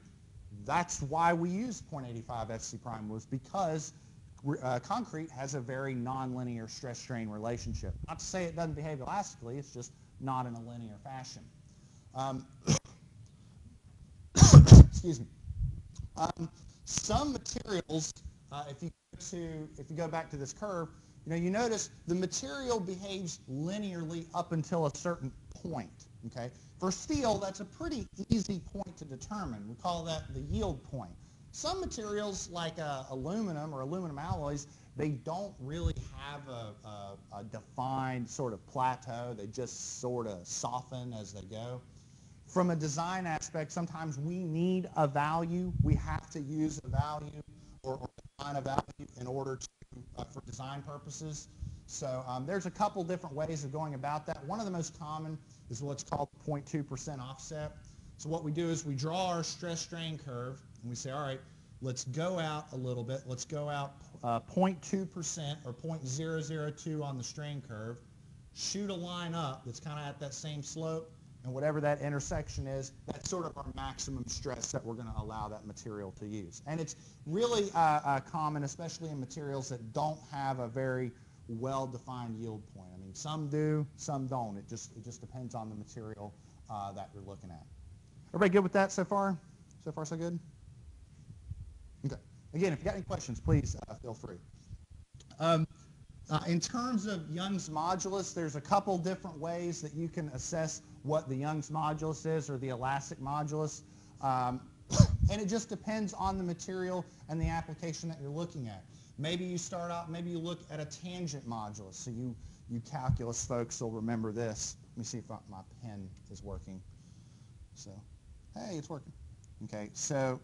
that's why we use 0.85 FC prime was because uh, concrete has a very nonlinear stress strain relationship. Not to say it doesn't behave elastically, it's just not in a linear fashion. Um, [COUGHS] excuse me. Um, some materials, uh, if you go to, if you go back to this curve, you know, you notice the material behaves linearly up until a certain point. Okay. For steel, that's a pretty easy point to determine. We call that the yield point. Some materials like uh, aluminum or aluminum alloys, they don't really have a, a, a defined sort of plateau. They just sort of soften as they go. From a design aspect, sometimes we need a value. We have to use a value or, or define a value in order to, uh, for design purposes. So um, there's a couple different ways of going about that. One of the most common is what's called 0.2% offset. So what we do is we draw our stress strain curve and we say, all right, let's go out a little bit. Let's go out uh, 0.2% or 0.002 on the strain curve. Shoot a line up that's kind of at that same slope. And whatever that intersection is, that's sort of our maximum stress that we're going to allow that material to use. And it's really uh, uh, common, especially in materials that don't have a very well-defined yield point. I mean, some do, some don't. It just, it just depends on the material uh, that you're looking at. Everybody good with that so far? So far, so good? Okay. Again, if you got any questions, please uh, feel free. Um, uh, in terms of Young's modulus, there's a couple different ways that you can assess what the Young's modulus is or the elastic modulus. Um, [COUGHS] and it just depends on the material and the application that you're looking at. Maybe you start out, maybe you look at a tangent modulus. So you, you calculus folks will remember this. Let me see if my pen is working. So, hey, it's working. Okay, so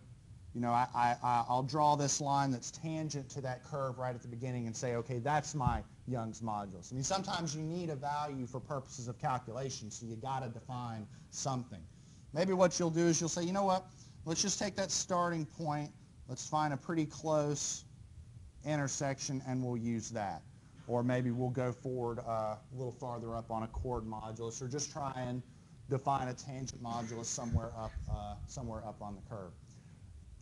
you know, I, I, I'll draw this line that's tangent to that curve right at the beginning and say, okay, that's my Young's modulus. I mean, sometimes you need a value for purposes of calculation, so you got to define something. Maybe what you'll do is you'll say, you know what, let's just take that starting point, let's find a pretty close intersection, and we'll use that. Or maybe we'll go forward uh, a little farther up on a chord modulus, or just try and define a tangent modulus somewhere up, uh, somewhere up on the curve.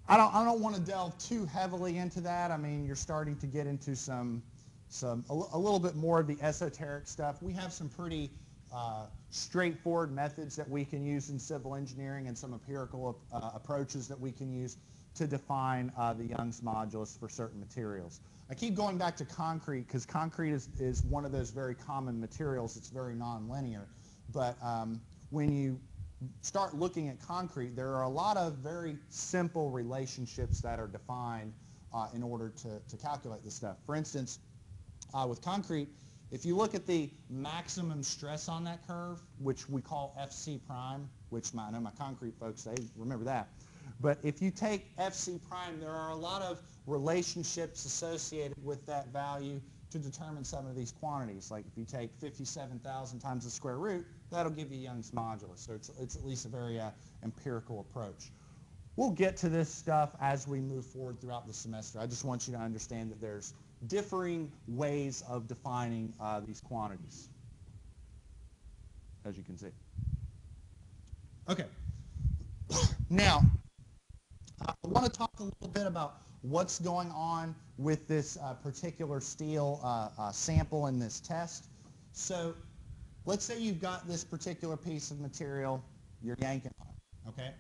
I don't, I don't want to delve too heavily into that. I mean, you're starting to get into some, some a, a little bit more of the esoteric stuff. We have some pretty uh, straightforward methods that we can use in civil engineering and some empirical uh, approaches that we can use to define uh, the Young's modulus for certain materials. I keep going back to concrete because concrete is, is one of those very common materials. It's very nonlinear. But um, when you start looking at concrete, there are a lot of very simple relationships that are defined uh, in order to, to calculate this stuff. For instance, uh, with concrete, if you look at the maximum stress on that curve, which we call FC prime, which my, I know my concrete folks, they remember that. But if you take FC prime, there are a lot of relationships associated with that value to determine some of these quantities. Like if you take 57,000 times the square root, that'll give you Young's modulus. So it's, it's at least a very uh, empirical approach. We'll get to this stuff as we move forward throughout the semester. I just want you to understand that there's differing ways of defining uh, these quantities, as you can see. Okay. [COUGHS] Now, I want to talk a little bit about what's going on with this uh, particular steel uh, uh, sample in this test. So let's say you've got this particular piece of material you're yanking on, okay?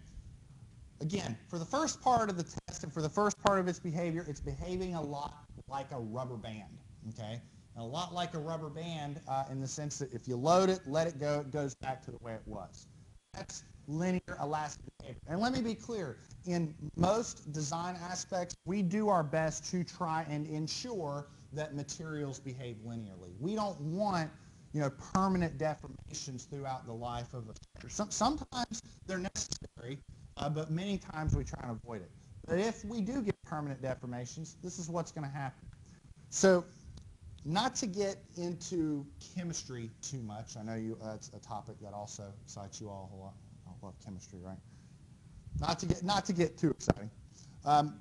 Again, for the first part of the test and for the first part of its behavior, it's behaving a lot like a rubber band, okay? And a lot like a rubber band uh, in the sense that if you load it, let it go, it goes back to the way it was. That's linear elastic behavior. And let me be clear, in most design aspects, we do our best to try and ensure that materials behave linearly. We don't want you know, permanent deformations throughout the life of a structure. Some, sometimes they're necessary, uh, but many times we try and avoid it. But if we do get permanent deformations, this is what's going to happen. So not to get into chemistry too much. I know you, uh, it's a topic that also excites you all a lot. I love chemistry, right? Not to get, not to get too exciting. Um,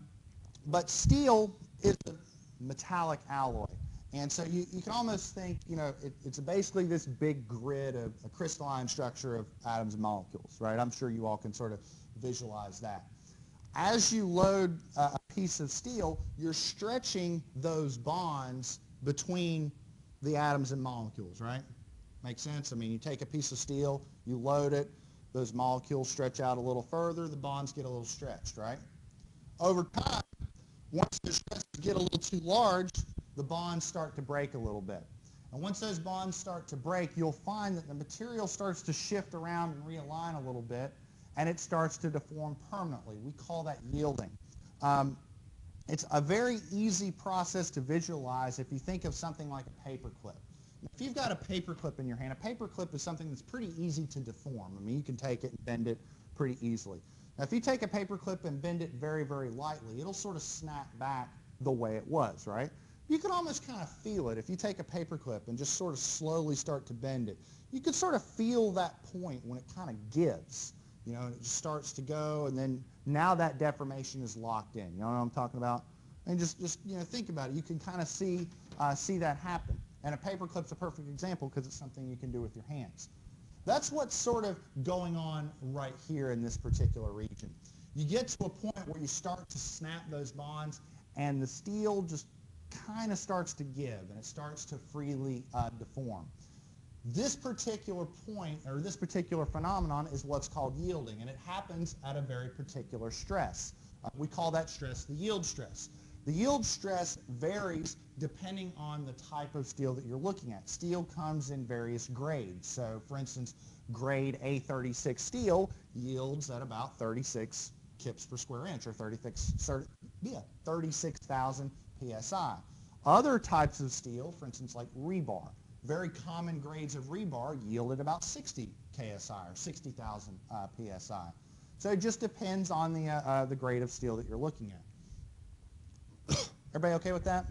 but steel is a metallic alloy. And so you, you can almost think, you know, it, it's basically this big grid of a crystalline structure of atoms and molecules, right? I'm sure you all can sort of visualize that. As you load uh, a piece of steel, you're stretching those bonds between the atoms and molecules, right? Makes sense? I mean, you take a piece of steel, you load it, those molecules stretch out a little further, the bonds get a little stretched, right? Over time, once the stresses get a little too large, the bonds start to break a little bit. And once those bonds start to break, you'll find that the material starts to shift around and realign a little bit, and it starts to deform permanently. We call that yielding. Um, it's a very easy process to visualize if you think of something like a paper clip. If you've got a paper clip in your hand, a paper clip is something that's pretty easy to deform. I mean, you can take it and bend it pretty easily. Now, if you take a paper clip and bend it very, very lightly, it'll sort of snap back the way it was, right? You can almost kind of feel it. If you take a paper clip and just sort of slowly start to bend it, you can sort of feel that point when it kind of gives, you know, and it starts to go, and then now that deformation is locked in. You know what I'm talking about? And just, just you know, think about it. You can kind of see, uh, see that happen. And a paperclip's a perfect example because it's something you can do with your hands. That's what's sort of going on right here in this particular region. You get to a point where you start to snap those bonds and the steel just kind of starts to give and it starts to freely uh, deform. This particular point or this particular phenomenon is what's called yielding and it happens at a very particular stress. Uh, we call that stress the yield stress. The yield stress varies depending on the type of steel that you're looking at. Steel comes in various grades. So for instance, grade A36 steel yields at about 36 kips per square inch or 36, yeah, 36,000 psi. Other types of steel, for instance, like rebar, very common grades of rebar yield at about 60 KSI or 60,000 uh, PSI. So it just depends on the, uh, uh, the grade of steel that you're looking at. [COUGHS] Everybody okay with that?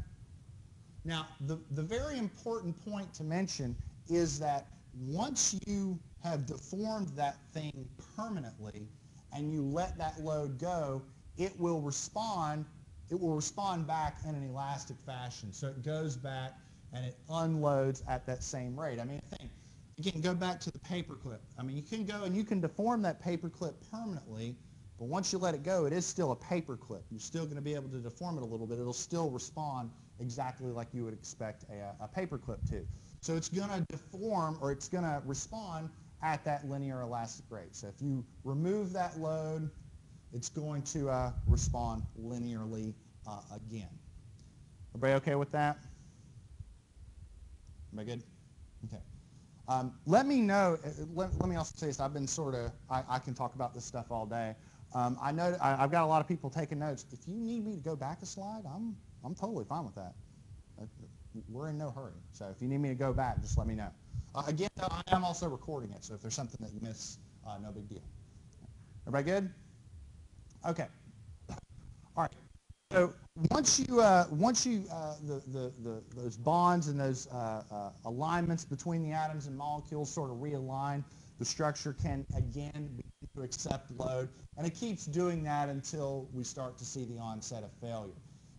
Now, the, the very important point to mention is that once you have deformed that thing permanently and you let that load go, it will respond, it will respond back in an elastic fashion. So it goes back and it unloads at that same rate. I mean, think, again, go back to the paper clip. I mean, you can go and you can deform that paper clip permanently, but once you let it go, it is still a paper clip. You're still going to be able to deform it a little bit. It'll still respond exactly like you would expect a, a paper clip to. So it's going to deform or it's going to respond at that linear elastic rate. So if you remove that load, it's going to uh, respond linearly uh, again. Everybody okay with that? Am I good? Okay. Um, let me know, uh, let, let, me also say this, I've been sort of, I, I, can talk about this stuff all day. Um, I know I, have got a lot of people taking notes. If you need me to go back a slide, I'm I'm totally fine with that. Uh, we're in no hurry. So if you need me to go back, just let me know. Uh, again, I am also recording it, so if there's something that you miss, uh, no big deal. Everybody good? Okay. All right. So once you uh, once you uh, the, the, the those bonds and those uh, alignments between the atoms and molecules sort of realign, the structure can again begin to accept load, and it keeps doing that until we start to see the onset of failure.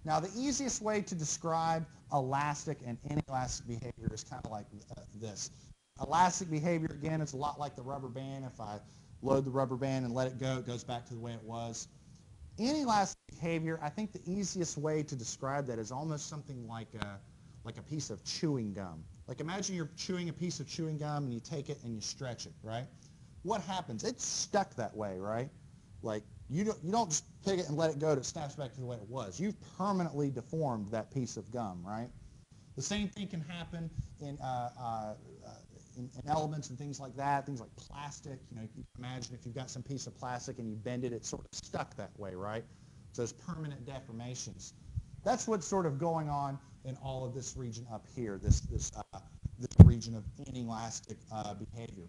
Now, the easiest way to describe elastic and inelastic behavior is kind of like uh, this. Elastic behavior, again, is a lot like the rubber band. If I load the rubber band and let it go, it goes back to the way it was. Inelastic behavior, I think the easiest way to describe that is almost something like a, like a piece of chewing gum. Like imagine you're chewing a piece of chewing gum and you take it and you stretch it, right? What happens? It's stuck that way, right? Like you don't, you don't just pick it and let it go to it snaps back to the way it was. You've permanently deformed that piece of gum, right? The same thing can happen in, uh, uh, in, in elements and things like that, things like plastic. You know, you imagine if you've got some piece of plastic and you bend it, it's sort of stuck that way, right? So there's permanent deformations. That's what's sort of going on in all of this region up here, this, this, uh, this region of inelastic uh, behavior.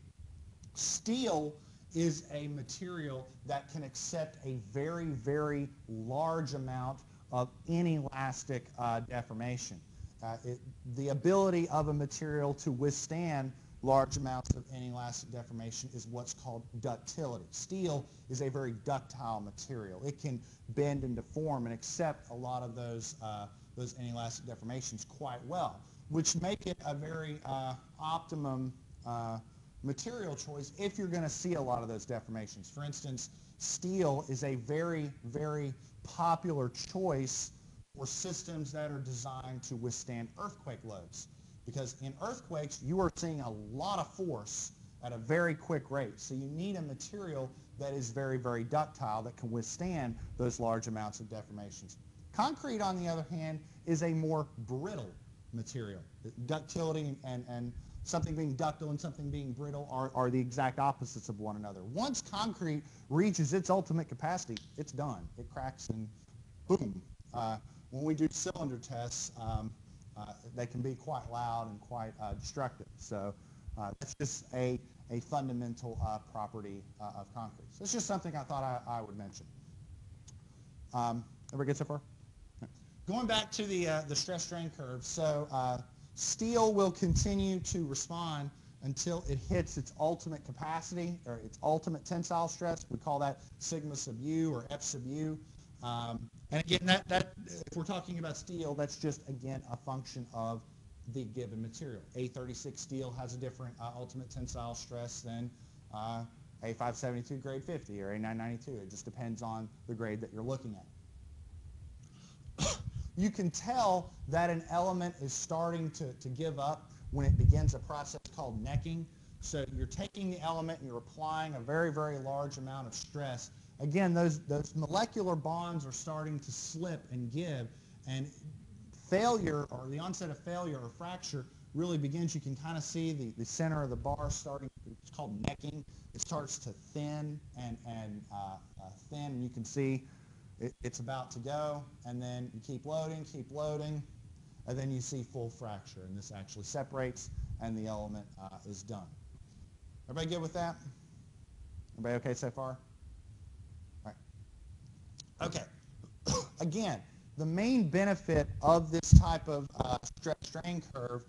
Steel is a material that can accept a very, very large amount of inelastic uh, deformation. Uh, it, the ability of a material to withstand large amounts of inelastic deformation is what's called ductility. Steel is a very ductile material. It can bend and deform and accept a lot of those, uh, those inelastic deformations quite well, which make it a very uh, optimum uh, material choice if you're going to see a lot of those deformations. For instance, steel is a very, very popular choice for systems that are designed to withstand earthquake loads. Because in earthquakes, you are seeing a lot of force at a very quick rate. So you need a material that is very, very ductile that can withstand those large amounts of deformations. Concrete, on the other hand, is a more brittle material. Ductility and, and something being ductile and something being brittle are, are the exact opposites of one another. Once concrete reaches its ultimate capacity, it's done. It cracks and boom. Uh, when we do cylinder tests, um, uh, they can be quite loud and quite uh, destructive. So uh, that's just a, a fundamental uh, property uh, of concrete. So it's just something I thought I, I would mention. Um, ever get so far? Going back to the, the stress strain curve, so steel will continue to respond until it hits its ultimate capacity or its ultimate tensile stress. We call that sigma sub u or F sub u. Um, and again, that, that if we're talking about steel, that's just, again, a function of the given material. A36 steel has a different uh, ultimate tensile stress than uh, A572 grade 50 or A992. It just depends on the grade that you're looking at. You can tell that an element is starting to, to give up when it begins a process called necking. So you're taking the element and you're applying a very, very large amount of stress again, those, those molecular bonds are starting to slip and give, and failure or the onset of failure or fracture really begins. You can kind of see the, the center of the bar starting, it's called necking. It starts to thin and, and uh, uh, thin, and you can see it, it's about to go, and then you keep loading, keep loading, and then you see full fracture, and this actually separates, and the element uh, is done. Everybody good with that? Everybody okay so far? Okay. [COUGHS] Again, the main benefit of this type of uh, stress strain curve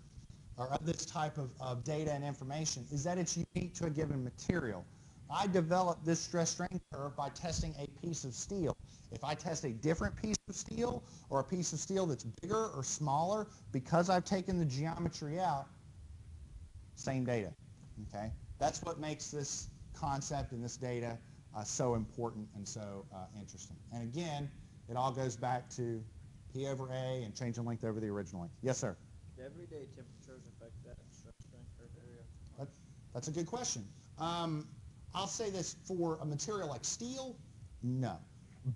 or of this type of, of data and information is that it's unique to a given material. I developed this stress strain curve by testing a piece of steel. If I test a different piece of steel or a piece of steel that's bigger or smaller, because I've taken the geometry out, same data. Okay? That's what makes this concept and this data uh, so important and so uh, interesting. And again, it all goes back to P over A and change in length over the original length. Yes, sir? Do everyday temperatures affect that stress strain curve area? That, that's a good question. Um, I'll say this for a material like steel, no.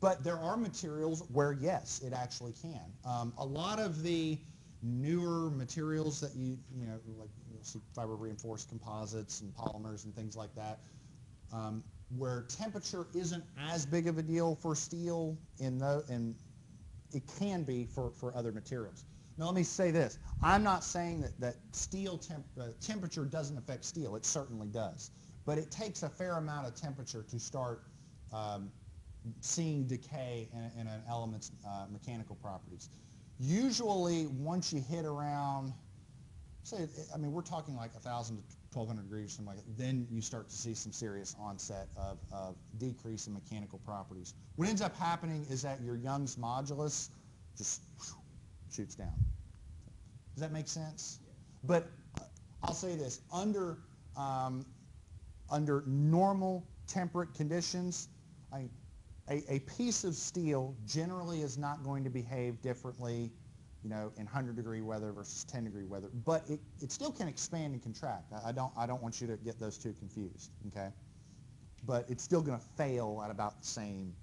But there are materials where, yes, it actually can. Um, a lot of the newer materials that you, you know, like fiber reinforced composites and polymers and things like that, um, where temperature isn't as big of a deal for steel in the, and it can be for, for other materials. Now let me say this. I'm not saying that, that steel temp, uh, temperature doesn't affect steel. It certainly does. But it takes a fair amount of temperature to start um, seeing decay in, in an element's uh, mechanical properties. Usually once you hit around, say, I mean, we're talking like 1,000 to 1200 degrees, something like that, then you start to see some serious onset of, of decrease in mechanical properties. What ends up happening is that your Young's modulus just shoots down. Does that make sense? But uh, I'll say this, under, um, under normal temperate conditions, I, a, a piece of steel generally is not going to behave differently you know, in 100 degree weather versus 10 degree weather, but it, it still can expand and contract. I, I, don't, I don't want you to get those two confused, okay? But it's still going to fail at about the same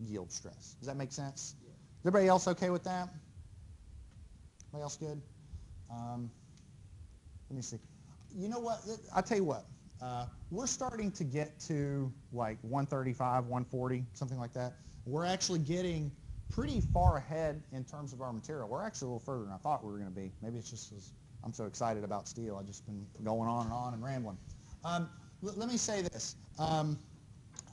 yield stress. Does that make sense? Yeah. Is everybody else okay with that? Everybody else good? Um, let me see. You know what? I'll tell you what. Uh, we're starting to get to like 135, 140, something like that. We're actually getting pretty far ahead in terms of our material. We're actually a little further than I thought we were going to be. Maybe it's just 'cause I'm so excited about steel. I've just been going on and on and rambling. Um, let me say this. Um,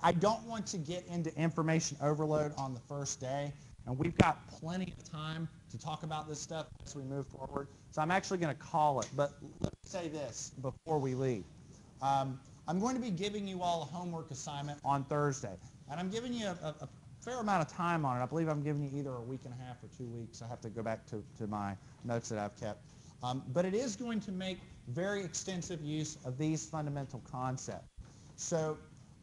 I don't want to get into information overload on the first day, and we've got plenty of time to talk about this stuff as we move forward. So I'm actually going to call it, but let me say this before we leave. Um, I'm going to be giving you all a homework assignment on Thursday, and I'm giving you a, a, a fair amount of time on it. I believe I'm giving you either a week and a half or two weeks. I have to go back to, to my notes that I've kept. Um, but it is going to make very extensive use of these fundamental concepts. So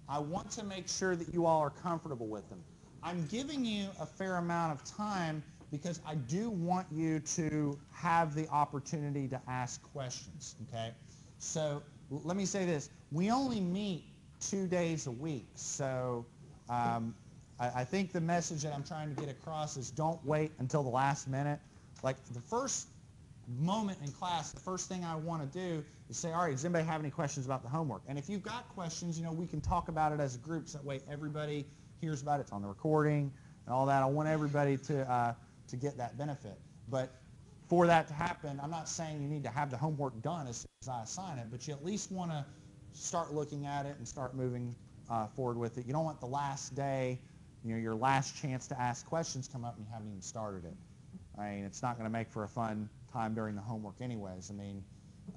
I want to make sure that you all are comfortable with them. I'm giving you a fair amount of time because I do want you to have the opportunity to ask questions, okay? So let me say this. We only meet two days a week. So um, I, I think the message that I'm trying to get across is don't wait until the last minute. Like the first moment in class, the first thing I want to do is say, all right, does anybody have any questions about the homework? And if you've got questions, you know, we can talk about it as a group. So that way everybody hears about it. It's on the recording and all that. I want everybody to, uh, to get that benefit. But for that to happen, I'm not saying you need to have the homework done as soon as I assign it, but you at least want to start looking at it and start moving uh, forward with it. You don't want the last day, you know, your last chance to ask questions come up and you haven't even started it. I mean, it's not going to make for a fun time during the homework anyways. I mean,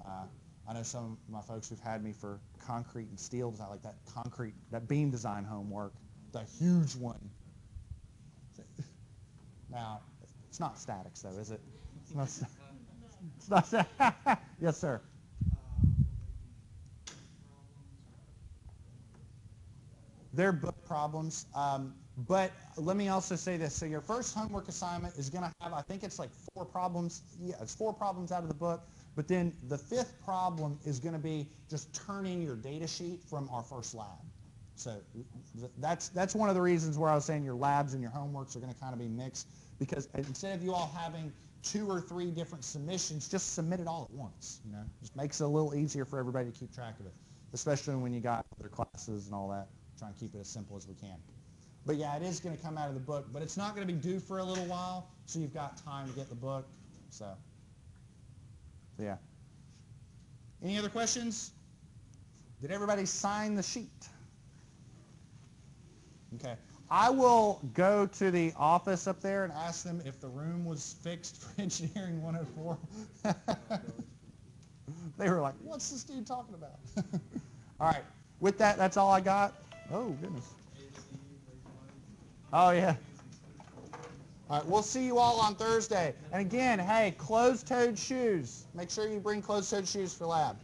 uh, I know some of my folks who've had me for concrete and steel design, like that concrete, that beam design homework, the huge one. [LAUGHS] Now, it's not statics though, is it? Not, it's not yes, sir. They're book problems. Um, but let me also say this. So your first homework assignment is going to have, I think it's like four problems. Yeah, it's four problems out of the book. But then the fifth problem is going to be just turn in your data sheet from our first lab. So th- that's, that's one of the reasons where I was saying your labs and your homeworks are going to kind of be mixed. Because instead of you all having two or three different submissions, just submit it all at once. You know, just makes it a little easier for everybody to keep track of it, especially when you got other classes and all that. Try and keep it as simple as we can. But yeah, it is going to come out of the book, but it's not going to be due for a little while, so you've got time to get the book. So, so yeah. Any other questions? Did everybody sign the sheet? Okay. I will go to the office up there and ask them if the room was fixed for [LAUGHS] engineering 104. [LAUGHS] they were like, what's this dude talking about? [LAUGHS] all right. With that, that's all I got. Oh, goodness. Oh, yeah. All right, we'll see you all on Thursday. And again, hey, closed-toed shoes. Make sure you bring closed-toed shoes for lab.